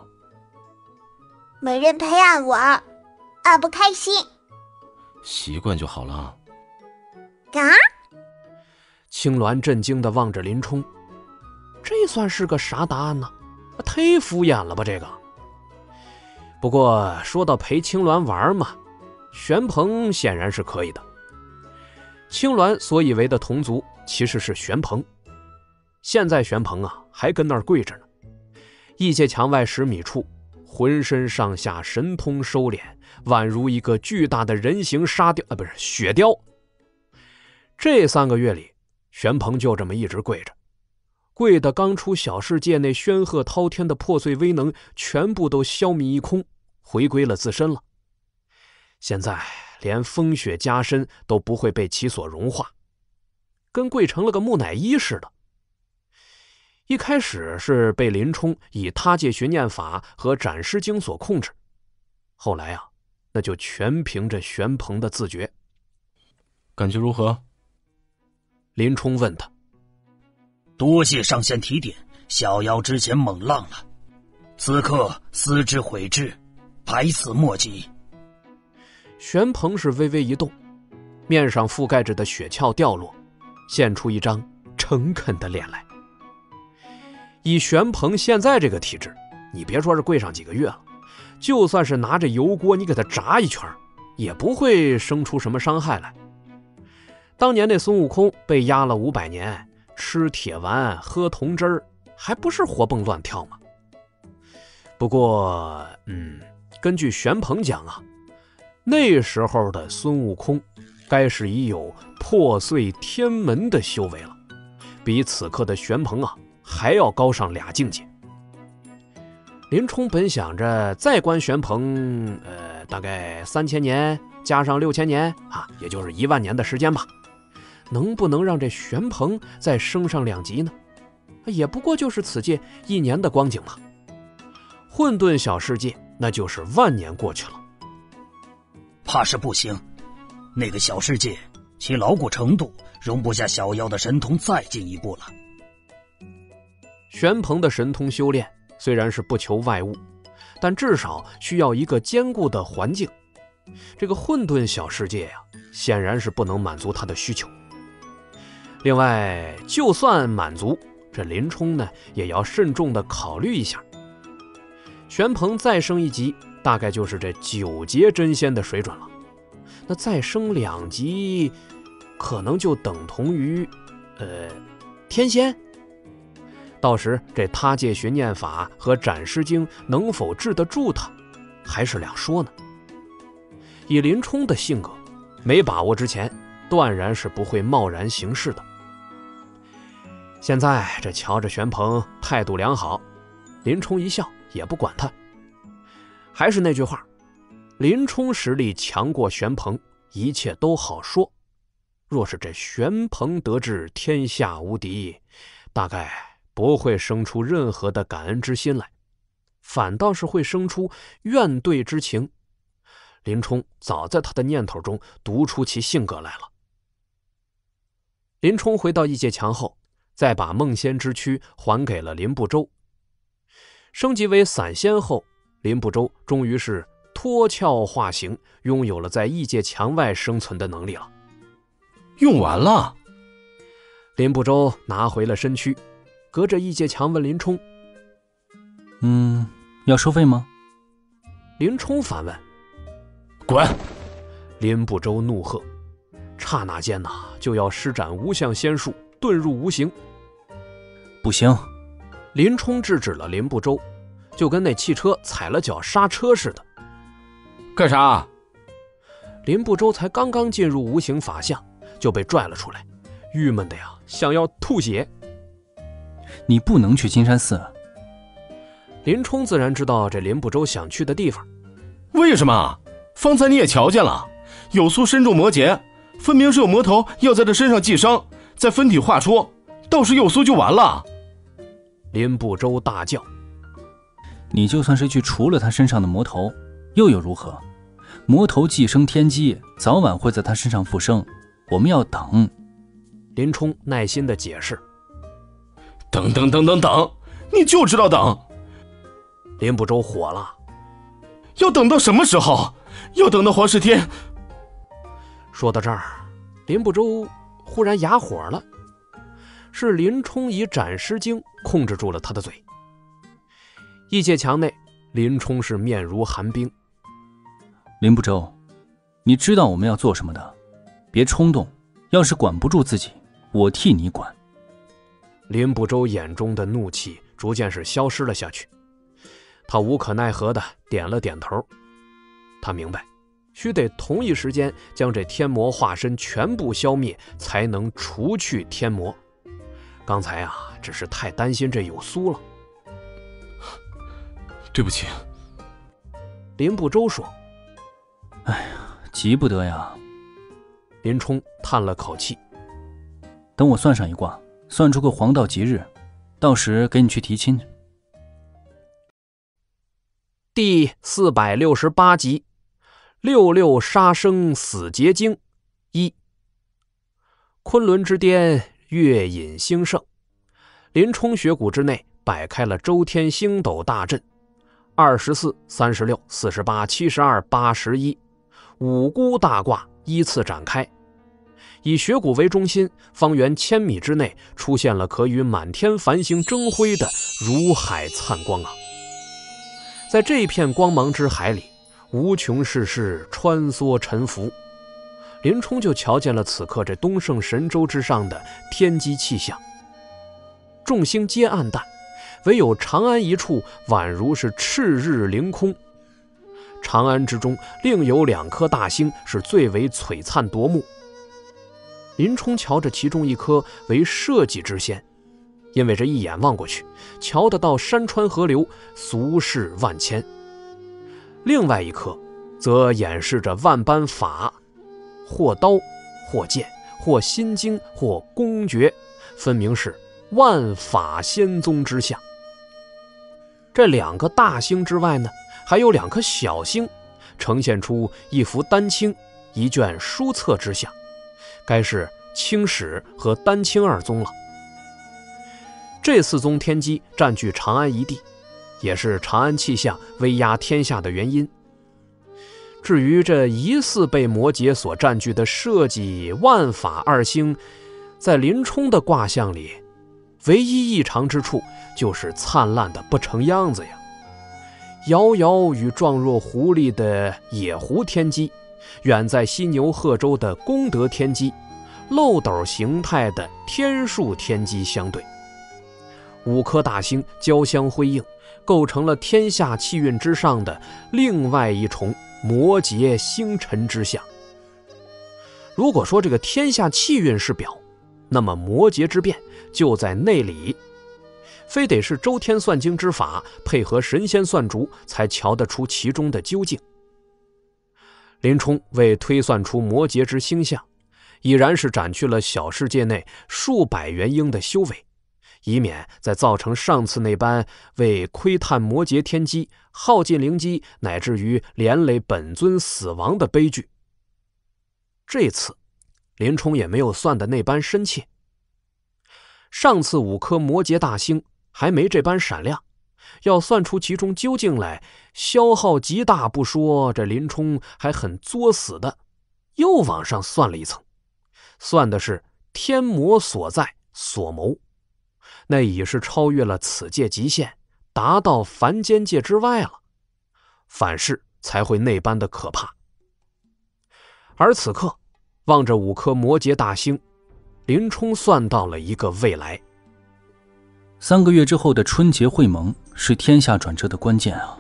没人陪俺玩，俺不开心。习惯就好了。嘎！青鸾震惊的望着林冲，这算是个啥答案呢？忒敷衍了吧这个。不过说到陪青鸾玩嘛，玄鹏显然是可以的。青鸾所以为的同族。其实是玄鹏，现在玄鹏啊还跟那儿跪着呢，异界墙外十米处，浑身上下神通收敛，宛如一个巨大的人形沙雕啊，不是雪雕。这三个月里，玄鹏就这么一直跪着，跪的刚出小世界那煊赫滔天的破碎威能全部都消弭一空，回归了自身了。现在连风雪加身都不会被其所融化，跟跪成了个木乃伊似的。一开始是被林冲以他界寻念法和斩尸经所控制，后来啊，那就全凭着玄鹏的自觉。感觉如何？林冲问他。多谢上仙提点，小妖之前猛浪了，此刻思之悔之，百死莫及。玄鹏是微微一动，面上覆盖着的雪壳掉落，现出一张诚恳的脸来。以玄鹏现在这个体质，你别说是跪上几个月了，就算是拿着油锅你给他炸一圈，也不会生出什么伤害来。当年那孙悟空被压了五百年，吃铁丸喝铜汁儿，还不是活蹦乱跳吗？不过，嗯，根据玄鹏讲啊，那时候的孙悟空，该是已有破碎天门的修为了，比此刻的玄鹏啊。还要高上俩境界。林冲本想着再关玄鹏，呃，大概三千年加上六千年啊，也就是一万年的时间吧，能不能让这玄鹏再升上两级呢？也不过就是此界一年的光景嘛。混沌小世界那就是万年过去了，怕是不行。那个小世界其牢固程度容不下小妖的神通再进一步了。玄鹏的神通修炼虽然是不求外物，但至少需要一个坚固的环境。这个混沌小世界呀，显然是不能满足他的需求。另外，就算满足，这林冲呢也要慎重的考虑一下。玄鹏再升一级，大概就是这九阶真仙的水准了。那再升两级，可能就等同于，呃，天仙。到时这他界寻念法和斩尸经能否治得住他，还是两说呢。以林冲的性格，没把握之前，断然是不会贸然行事的。现在这瞧着玄鹏态度良好，林冲一笑也不管他。还是那句话，林冲实力强过玄鹏，一切都好说。若是这玄鹏得志，天下无敌，大概。不会生出任何的感恩之心来，反倒是会生出怨怼之情。林冲早在他的念头中读出其性格来了。林冲回到异界墙后，再把梦仙之躯还给了林不周。升级为散仙后，林不周终于是脱壳化形，拥有了在异界墙外生存的能力了。用完了，林不周拿回了身躯。隔着异界墙问林冲：“嗯，要收费吗？”林冲反问：“滚！”林不周怒喝，刹那间呐，就要施展无相仙术，遁入无形。不行！林冲制止了林不周，就跟那汽车踩了脚刹车似的。干啥？林不周才刚刚进入无形法相，就被拽了出来，郁闷的呀，想要吐血。你不能去金山寺。林冲自然知道这林不周想去的地方。为什么？方才你也瞧见了，有苏身中魔劫，分明是有魔头要在他身上寄生，在分体化出，到时有苏就完了。林不周大叫：“你就算是去除了他身上的魔头，又有如何？魔头寄生天机，早晚会在他身上复生。我们要等。”林冲耐心的解释。等等等等等，你就知道等。林不周火了，要等到什么时候？要等到黄世天。说到这儿，林不周忽然哑火了。是林冲以斩尸经控制住了他的嘴。异界墙内，林冲是面如寒冰。林不周，你知道我们要做什么的，别冲动。要是管不住自己，我替你管。林不周眼中的怒气逐渐是消失了下去，他无可奈何的点了点头。他明白，须得同一时间将这天魔化身全部消灭，才能除去天魔。刚才啊，只是太担心这有苏了。对不起。林不周说：“哎呀，急不得呀。”林冲叹了口气：“等我算上一卦，算出个黄道吉日，到时给你去提亲。”第四百六十八集。六六杀生死结晶，一。昆仑之巅，月隐星盛。林冲雪谷之内摆开了周天星斗大阵，二十四、三十六、四十八、七十二、八十一，五孤大卦依次展开。以雪谷为中心，方圆千米之内出现了可与满天繁星争辉的如海灿光啊！在这片光芒之海里。无穷世事穿梭沉浮，林冲就瞧见了此刻这东胜神州之上的天机气象。众星皆暗淡，唯有长安一处宛如是赤日凌空。长安之中另有两颗大星是最为璀璨夺目。林冲瞧着其中一颗为社稷之仙，因为这一眼望过去，瞧得到山川河流，俗世万千。另外一颗，则演示着万般法，或刀，或剑，或心经，或公诀，分明是万法仙宗之相。这两个大星之外呢，还有两颗小星，呈现出一幅丹青、一卷书册之象，该是青史和丹青二宗了。这四宗天机占据长安一地。也是长安气象威压天下的原因。至于这疑似被摩羯所占据的社稷万法二星，在林冲的卦象里，唯一异常之处就是灿烂的不成样子呀。遥遥与状若狐狸的野狐天机，远在犀牛贺州的功德天机，漏斗形态的天数天机相对，五颗大星交相辉映。构成了天下气运之上的另外一重摩羯星辰之象。如果说这个天下气运是表，那么摩羯之变就在内里，非得是周天算经之法配合神仙算竹，才瞧得出其中的究竟。林冲为推算出摩羯之星象，已然是斩去了小世界内数百元婴的修为。以免再造成上次那般为窥探魔劫天机耗尽灵机，乃至于连累本尊死亡的悲剧。这次，林冲也没有算的那般深切。上次五颗摩羯大星还没这般闪亮，要算出其中究竟来，消耗极大不说，这林冲还很作死的，又往上算了一层，算的是天魔所在所谋。那已是超越了此界极限，达到凡间界之外了，反噬才会那般的可怕。而此刻，望着五颗摩羯大星，林冲算到了一个未来。三个月之后的春节会盟是天下转折的关键啊！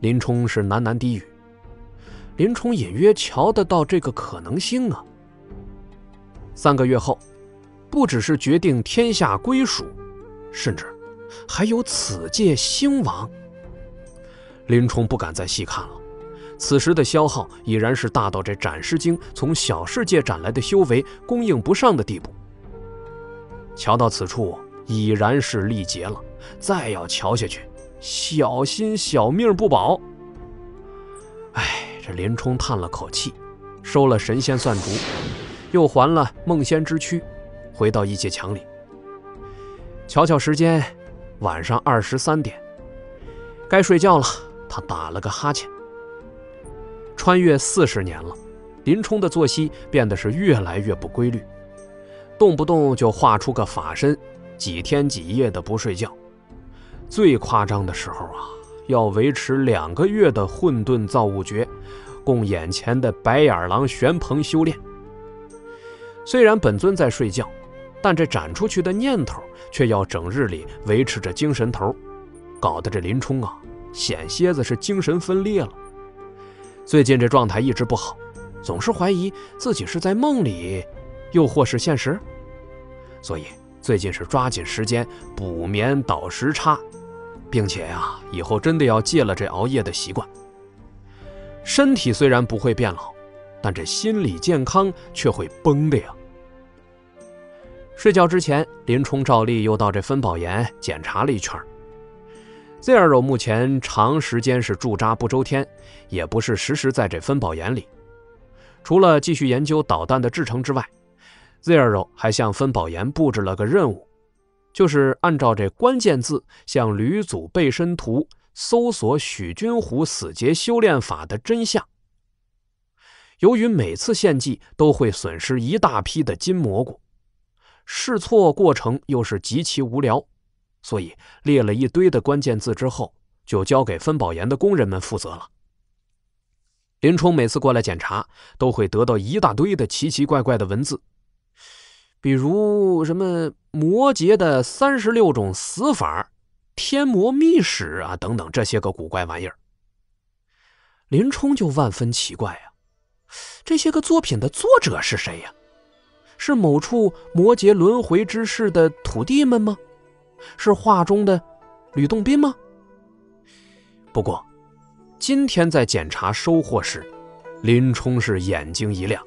林冲是喃喃低语，林冲隐约瞧得到这个可能性啊。三个月后。不只是决定天下归属，甚至还有此界兴亡。林冲不敢再细看了，此时的消耗已然是大到这斩尸经从小世界斩来的修为供应不上的地步。瞧到此处，已然是力竭了，再要瞧下去，小心小命不保。哎，这林冲叹了口气，收了神仙算竹，又还了梦仙之躯。回到一界墙里，瞧瞧时间，晚上二十三点，该睡觉了。他打了个哈欠。穿越四十年了，林冲的作息变得是越来越不规律，动不动就画出个法身，几天几夜的不睡觉。最夸张的时候啊，要维持两个月的混沌造物诀，供眼前的白眼狼玄鹏修炼。虽然本尊在睡觉。但这展出去的念头，却要整日里维持着精神头，搞得这林冲啊，险些子是精神分裂了。最近这状态一直不好，总是怀疑自己是在梦里，又或是现实。所以最近是抓紧时间补眠倒时差，并且呀，以后真的要戒了这熬夜的习惯。身体虽然不会变老，但这心理健康却会崩的呀。睡觉之前，林冲照例又到这分宝岩检查了一圈。Zero 目前长时间是驻扎不周天，也不是时时在这分宝岩里。除了继续研究导弹的制成之外，Zero 还向分宝岩布置了个任务，就是按照这关键字向吕祖背身图搜索许君虎死劫修炼法的真相。由于每次献祭都会损失一大批的金蘑菇，试错过程又是极其无聊。所以列了一堆的关键字之后，就交给分保研的工人们负责了。林冲每次过来检查，都会得到一大堆的奇奇怪怪的文字，比如什么魔劫的三十六种死法、天魔秘史啊等等这些个古怪玩意儿。林冲就万分奇怪呀，这些个作品的作者是谁呀？是某处魔劫轮回之事的土地们吗？是画中的吕洞宾吗？不过，今天在检查收获时，林冲是眼睛一亮，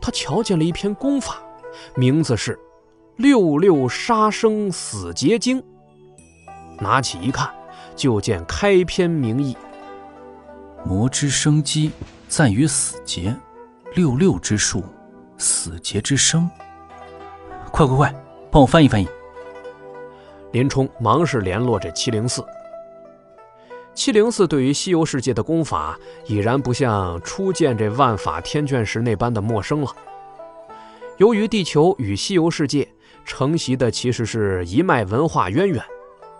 他瞧见了一篇功法，名字是《六六杀生死劫经》。拿起一看，就见开篇名义：“魔之生机在于死劫，六六之术，死劫之生。”快快快，帮我翻译翻译。林冲忙是联络着七零四。七零四对于西游世界的功法已然不像初见这万法天卷时那般的陌生了。由于地球与西游世界承袭的其实是一脉文化渊源，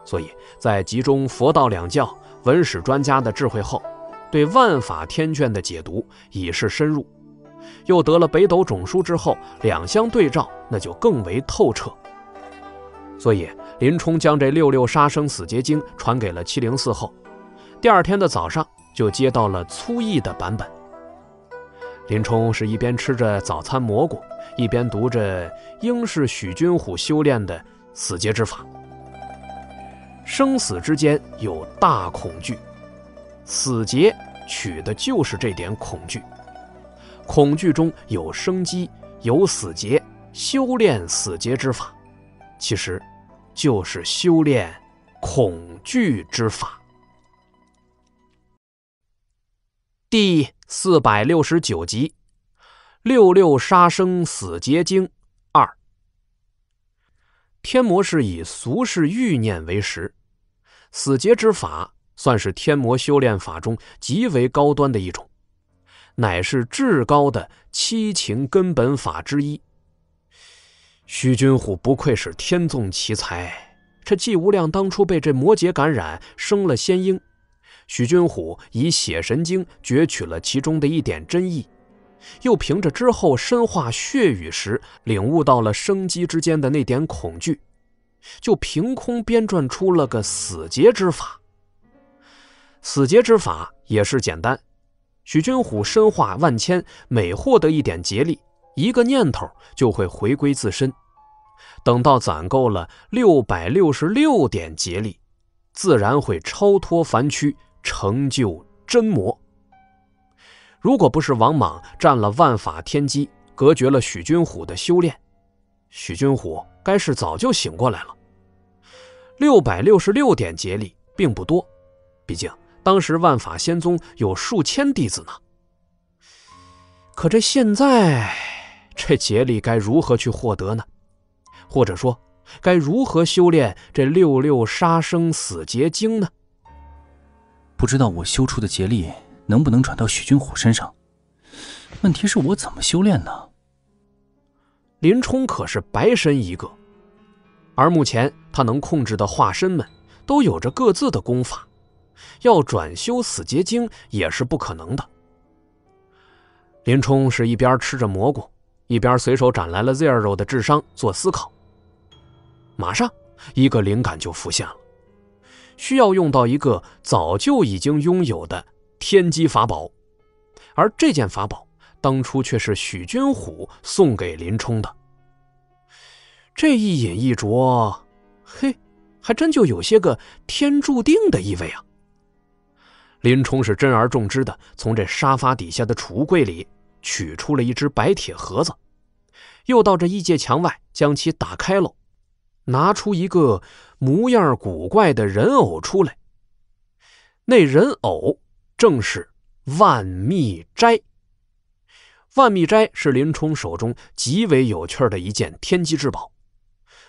所以在集中佛道两教文史专家的智慧后，对万法天卷的解读已是深入。又得了北斗种书之后，两相对照，那就更为透彻。所以，林冲将这六六杀生死劫经传给了七零四后，第二天的早上就接到了粗译的版本。林冲是一边吃着早餐蘑菇，一边读着应是许君虎修炼的死劫之法。生死之间有大恐惧，死劫取的就是这点恐惧。恐惧中有生机，有死劫，修炼死劫之法，其实。就是修炼恐惧之法。第四百六十九集《六六杀生死劫经》二。天魔是以俗世欲念为食，死劫之法算是天魔修炼法中极为高端的一种，乃是至高的七情根本法之一。徐君虎不愧是天纵奇才，这季无量当初被这魔劫感染，生了仙婴。徐君虎以血神经攫取了其中的一点真意，又凭着之后深化血雨时领悟到了生机之间的那点恐惧，就凭空编撰出了个死劫之法。死劫之法也是简单，许君虎身化万千，每获得一点劫力。一个念头就会回归自身，等到攒够了六百六十六点劫力，自然会超脱凡躯，成就真魔。如果不是王莽占了万法天机，隔绝了许君虎的修炼，许君虎该是早就醒过来了。六百六十六点劫力并不多，毕竟当时万法仙宗有数千弟子呢。可这现在……这劫力该如何去获得呢？或者说，该如何修炼这六六杀生死劫经呢？不知道我修出的劫力能不能转到许君虎身上？问题是我怎么修炼呢？林冲可是白身一个，而目前他能控制的化身们都有着各自的功法，要转修死结经也是不可能的。林冲是一边吃着蘑菇。一边随手斩来了 Zero 的智商做思考，马上一个灵感就浮现了，需要用到一个早就已经拥有的天机法宝而这件法宝当初却是许君虎送给林冲的。这一饮一啄，嘿，还真就有些个天注定的意味啊！林冲是珍而重之的，从这沙发底下的储物柜里取出了一只白铁盒子，又到这异界墙外将其打开喽，拿出一个模样古怪的人偶出来。那人偶正是万密斋。万密斋是林冲手中极为有趣的一件天机之宝，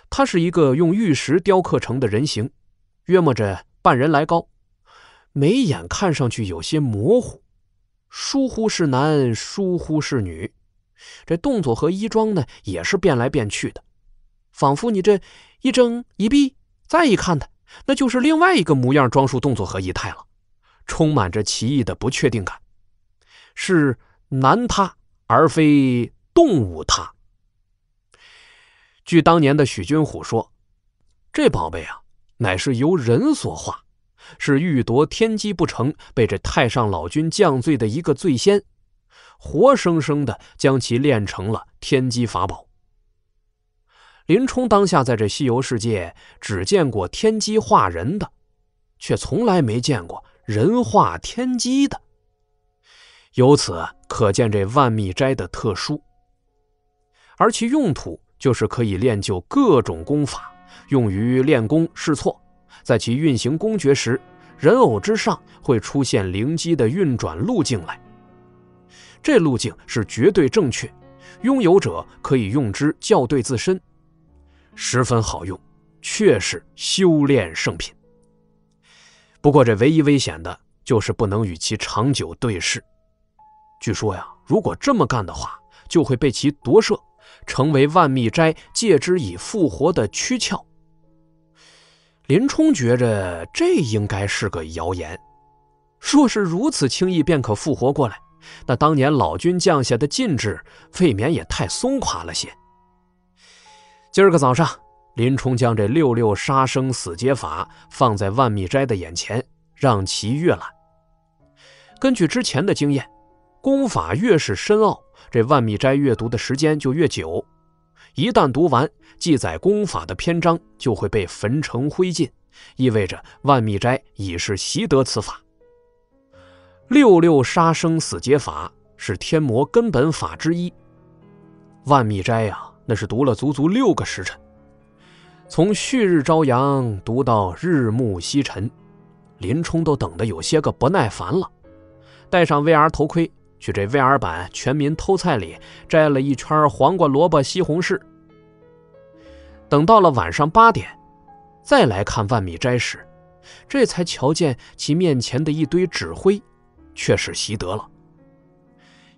它是一个用玉石雕刻成的人形，约摸着半人来高，眉眼看上去有些模糊，疏忽是男，疏忽是女，这动作和衣装呢也是变来变去的，仿佛你这一睁一闭，再一看的，那就是另外一个模样、装束、动作和仪态了。充满着奇异的不确定感，是男他而非动物他。据当年的许君虎说，这宝贝啊，乃是由人所化，是欲夺天机不成，被这太上老君降罪的一个罪仙，活生生的将其炼成了天机法宝。林冲当下在这西游世界只见过天机化人的，却从来没见过。人化天机的，由此可见这万密斋的特殊，而其用途就是可以练就各种功法，用于练功试错。在其运行公爵时，人偶之上会出现灵机的运转路径来，这路径是绝对正确，拥有者可以用之校对自身，十分好用，确是修炼圣品。不过，这唯一危险的就是不能与其长久对视。据说呀，如果这么干的话，就会被其夺舍，成为万密斋借之以复活的躯壳。林冲觉着这应该是个谣言。若是如此轻易便可复活过来，那当年老君降下的禁制，未免也太松垮了些。今儿个早上。林冲将这六六杀生死劫法放在万密斋的眼前，让其阅览。根据之前的经验，功法越是深奥，这万密斋阅读的时间就越久。一旦读完，记载功法的篇章就会被焚成灰烬，意味着万密斋已是习得此法。六六杀生死劫法是天魔根本法之一。万密斋呀，那是读了足足六个时辰。从旭日朝阳读到日暮西沉，林冲都等得有些个不耐烦了。戴上 VR 头盔，去这 VR 版全民偷菜里摘了一圈黄瓜、萝卜、西红柿。等到了晚上八点，再来看万米斋时，这才瞧见其面前的一堆纸灰，却是习得了。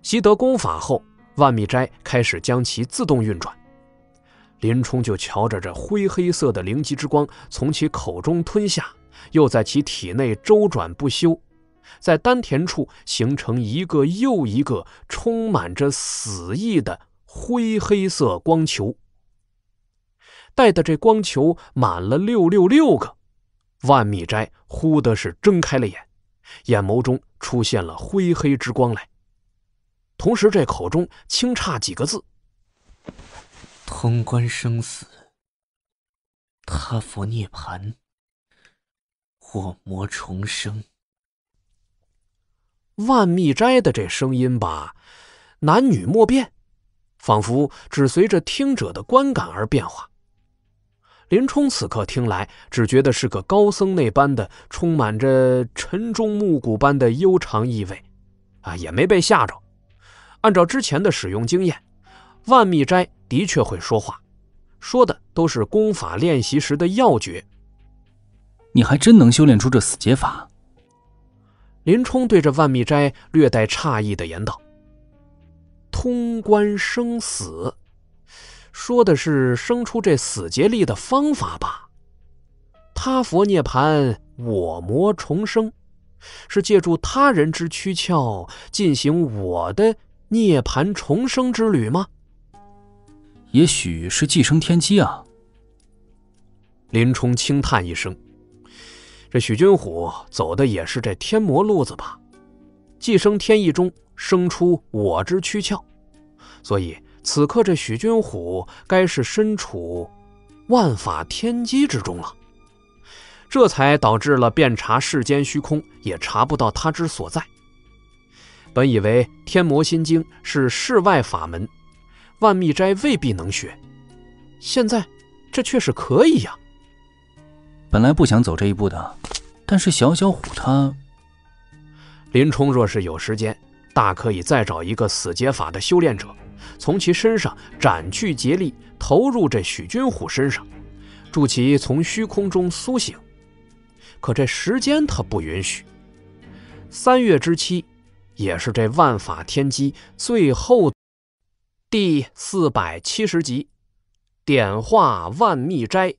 习得功法后，万米斋开始将其自动运转。林冲就瞧着这灰黑色的灵机之光从其口中吞下，又在其体内周转不休，在丹田处形成一个又一个充满着死意的灰黑色光球。待得这光球满了六六六个，万米斋忽的是睁开了眼，眼眸中出现了灰黑之光来，同时这口中轻诧几个字。通关生死，他佛涅盘，我魔重生。万密斋的这声音吧，男女莫辨，仿佛只随着听者的观感而变化。林冲此刻听来，只觉得是个高僧那般的，充满着晨钟暮鼓般的悠长意味，啊，也没被吓着。按照之前的使用经验。万密斋的确会说话，说的都是功法练习时的要诀。你还真能修炼出这死结法？林冲对着万密斋略带诧异的言道：“通关生死，说的是生出这死劫力的方法吧？他佛涅盘，我魔重生，是借助他人之躯壳进行我的涅盘重生之旅吗？”也许是寄生天机啊！林冲轻叹一声：“这许君虎走的也是这天魔路子吧？寄生天意中生出我之躯壳，所以此刻这许君虎该是身处万法天机之中了。这才导致了遍查世间虚空也查不到他之所在。本以为天魔心经是世外法门，万密斋未必能学，现在这却是可以呀。本来不想走这一步的，但是小小虎他……林冲若是有时间，大可以再找一个死结法的修炼者，从其身上斩去劫力，投入这许君虎身上，助其从虚空中苏醒。可这时间他不允许。三月之期，也是这万法天机最后第四百七十集，点化万密斋。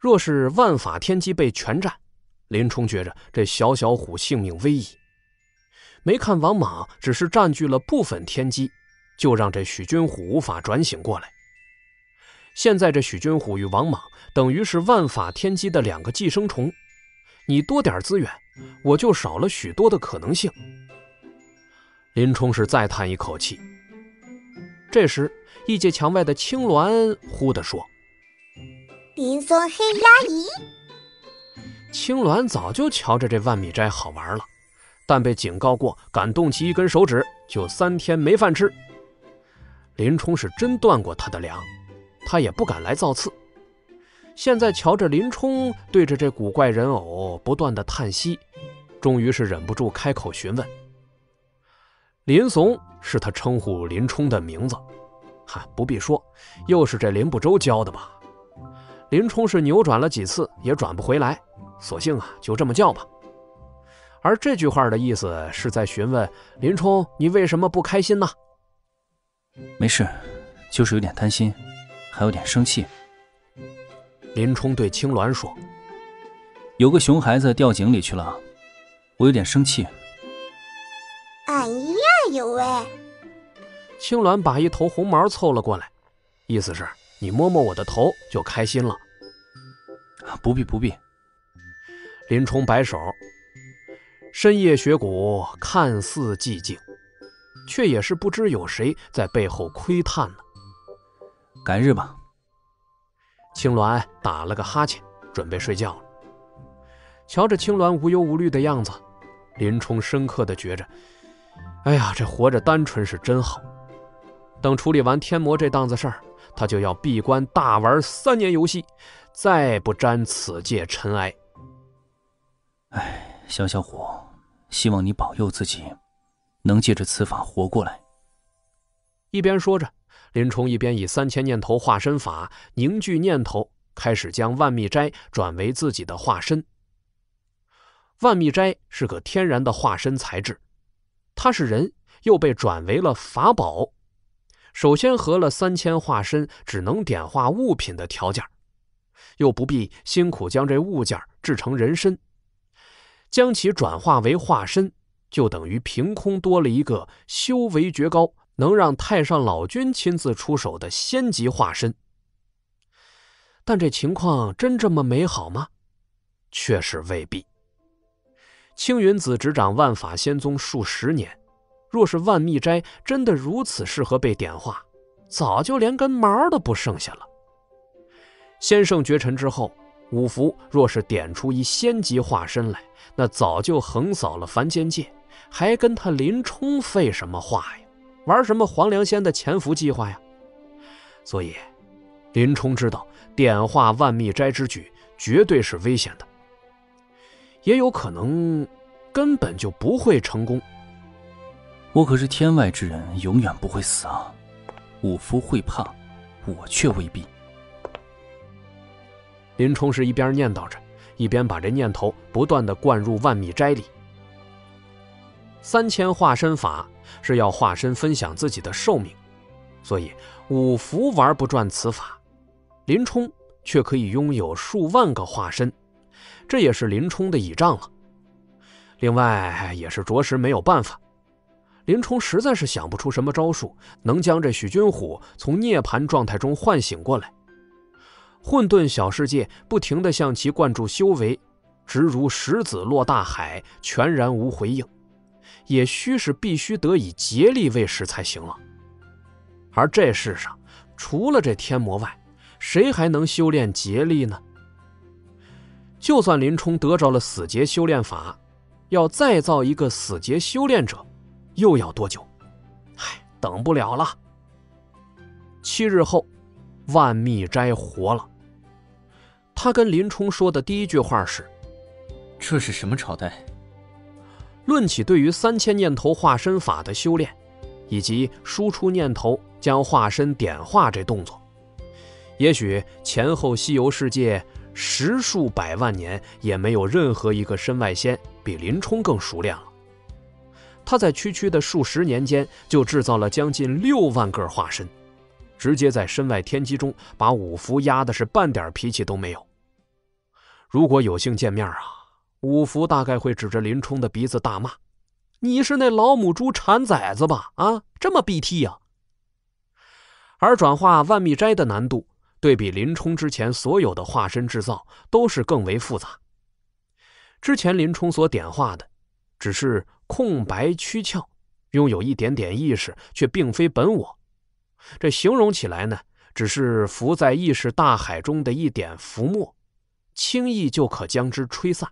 若是万法天机被全占，林冲觉着这小小虎性命危矣。没看王莽只是占据了部分天机，就让这许君虎无法转醒过来。现在这许君虎与王莽等于是万法天机的两个寄生虫，你多点资源，我就少了许多的可能性。林冲是再叹一口气。这时，异界墙外的青鸾忽地说：“林松黑鸭姨。”青鸾早就瞧着这万米斋好玩了，但被警告过，敢动其一根手指，就三天没饭吃。林冲是真断过他的粮。他也不敢来造次。现在瞧着林冲对着这古怪人偶不断的叹息，终于是忍不住开口询问。林怂是他称呼林冲的名字，哈，不必说，又是这林不周教的吧？林冲是扭转了几次也转不回来，索性啊就这么叫吧。而这句话的意思是在询问林冲，你为什么不开心呢？没事，就是有点担心。还有点生气。林冲对青鸾说：“有个熊孩子掉井里去了，我有点生气。”哎呀呦喂！青鸾把一头红毛凑了过来，意思是你摸摸我的头就开心了。不必不必。林冲摆手。深夜雪谷看似寂静，却也是不知有谁在背后窥探呢。改日吧。青鸾打了个哈欠，准备睡觉了。瞧着青鸾无忧无虑的样子，林冲深刻的觉着，哎呀，这活着单纯是真好。等处理完天魔这档子事儿，他就要闭关大玩三年游戏，再不沾此界尘埃。哎，小小虎，希望你保佑自己，能借着此法活过来。一边说着。林冲一边以三千念头化身法凝聚念头，开始将万密斋转为自己的化身。万密斋是个天然的化身材质，它是人，又被转为了法宝。首先合了三千化身只能点化物品的条件，又不必辛苦将这物件制成人身，将其转化为化身，就等于凭空多了一个修为绝高。能让太上老君亲自出手的仙级化身，但这情况真这么美好吗？确实未必。青云子执掌万法仙宗数十年，若是万密斋真的如此适合被点化，早就连根毛都不剩下了。先圣绝尘之后，五福若是点出一仙级化身来，那早就横扫了凡间界，还跟他林冲废什么话呀？玩什么黄粱仙的潜伏计划呀？所以，林冲知道点化万密斋之举绝对是危险的，也有可能根本就不会成功。我可是天外之人，永远不会死啊！五福会怕，我却未必。林冲是一边念叨着，一边把这念头不断的灌入万密斋里。三千化身法。是要化身分享自己的寿命，所以五福玩不转此法，林冲却可以拥有数万个化身，这也是林冲的倚仗了。另外也是着实没有办法，林冲实在是想不出什么招数能将这许君虎从涅槃状态中唤醒过来。混沌小世界不停地向其灌注修为，直如石子落大海，全然无回应。也须是必须得以竭力为食才行了。而这世上，除了这天魔外，谁还能修炼竭力呢？就算林冲得着了死劫修炼法，要再造一个死劫修炼者，又要多久？唉，等不了了。七日后，万密斋活了。他跟林冲说的第一句话是：“这是什么朝代？”论起对于三千念头化身法的修炼，以及输出念头将化身点化这动作，也许前后西游世界。十数百万年也没有任何一个身外仙比林冲更熟练了。他在区区的数十年间就制造了将近六万个化身，直接在身外天机中把五福压的是半点脾气都没有。如果有幸见面啊，五福大概会指着林冲的鼻子大骂：“你是那老母猪产崽子吧？啊，这么 BT 呀！”而转化万密斋的难度。对比林冲之前所有的化身制造，都是更为复杂。之前林冲所点化的，只是空白躯壳，拥有一点点意识，却并非本我。这形容起来呢，只是浮在意识大海中的一点浮沫，轻易就可将之吹散。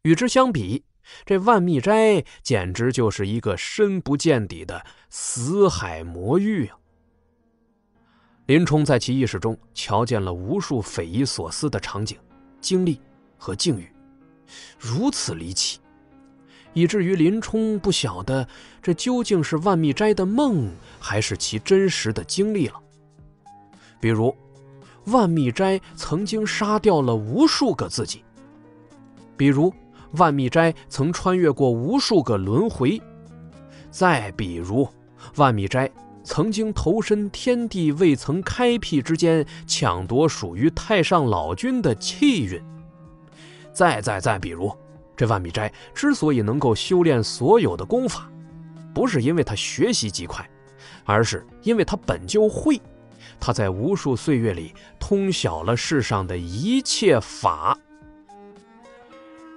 与之相比，这万密斋简直就是一个深不见底的死海魔域啊！林冲在其意识中瞧见了无数匪夷所思的场景、经历和境遇，如此离奇，以至于林冲不晓得这究竟是万密斋的梦，还是其真实的经历了。比如，万密斋曾经杀掉了无数个自己；比如，万密斋曾穿越过无数个轮回；再比如，万密斋。曾经投身天地未曾开辟之间，抢夺属于太上老君的气运。再再再，比如这万米斋之所以能够修炼所有的功法，不是因为他学习极快，而是因为他本就会。他在无数岁月里通晓了世上的一切法。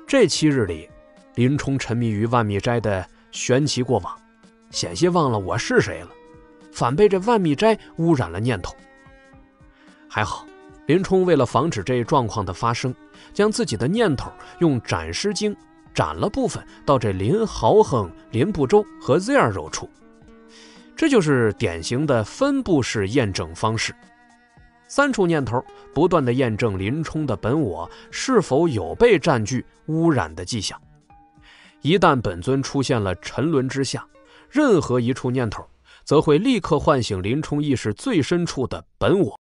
这七日里，林冲沉迷于万密斋的玄奇过往，险些忘了我是谁了。反被这万密斋污染了念头。还好，林冲为了防止这一状况的发生，将自己的念头用斩尸经斩了部分到这林豪横、林不周和 Zero 处，这就是典型的分布式验证方式。三处念头不断的验证林冲的本我是否有被占据、污染的迹象。一旦本尊出现了沉沦之下，任何一处念头。则会立刻唤醒林冲意识最深处的本我。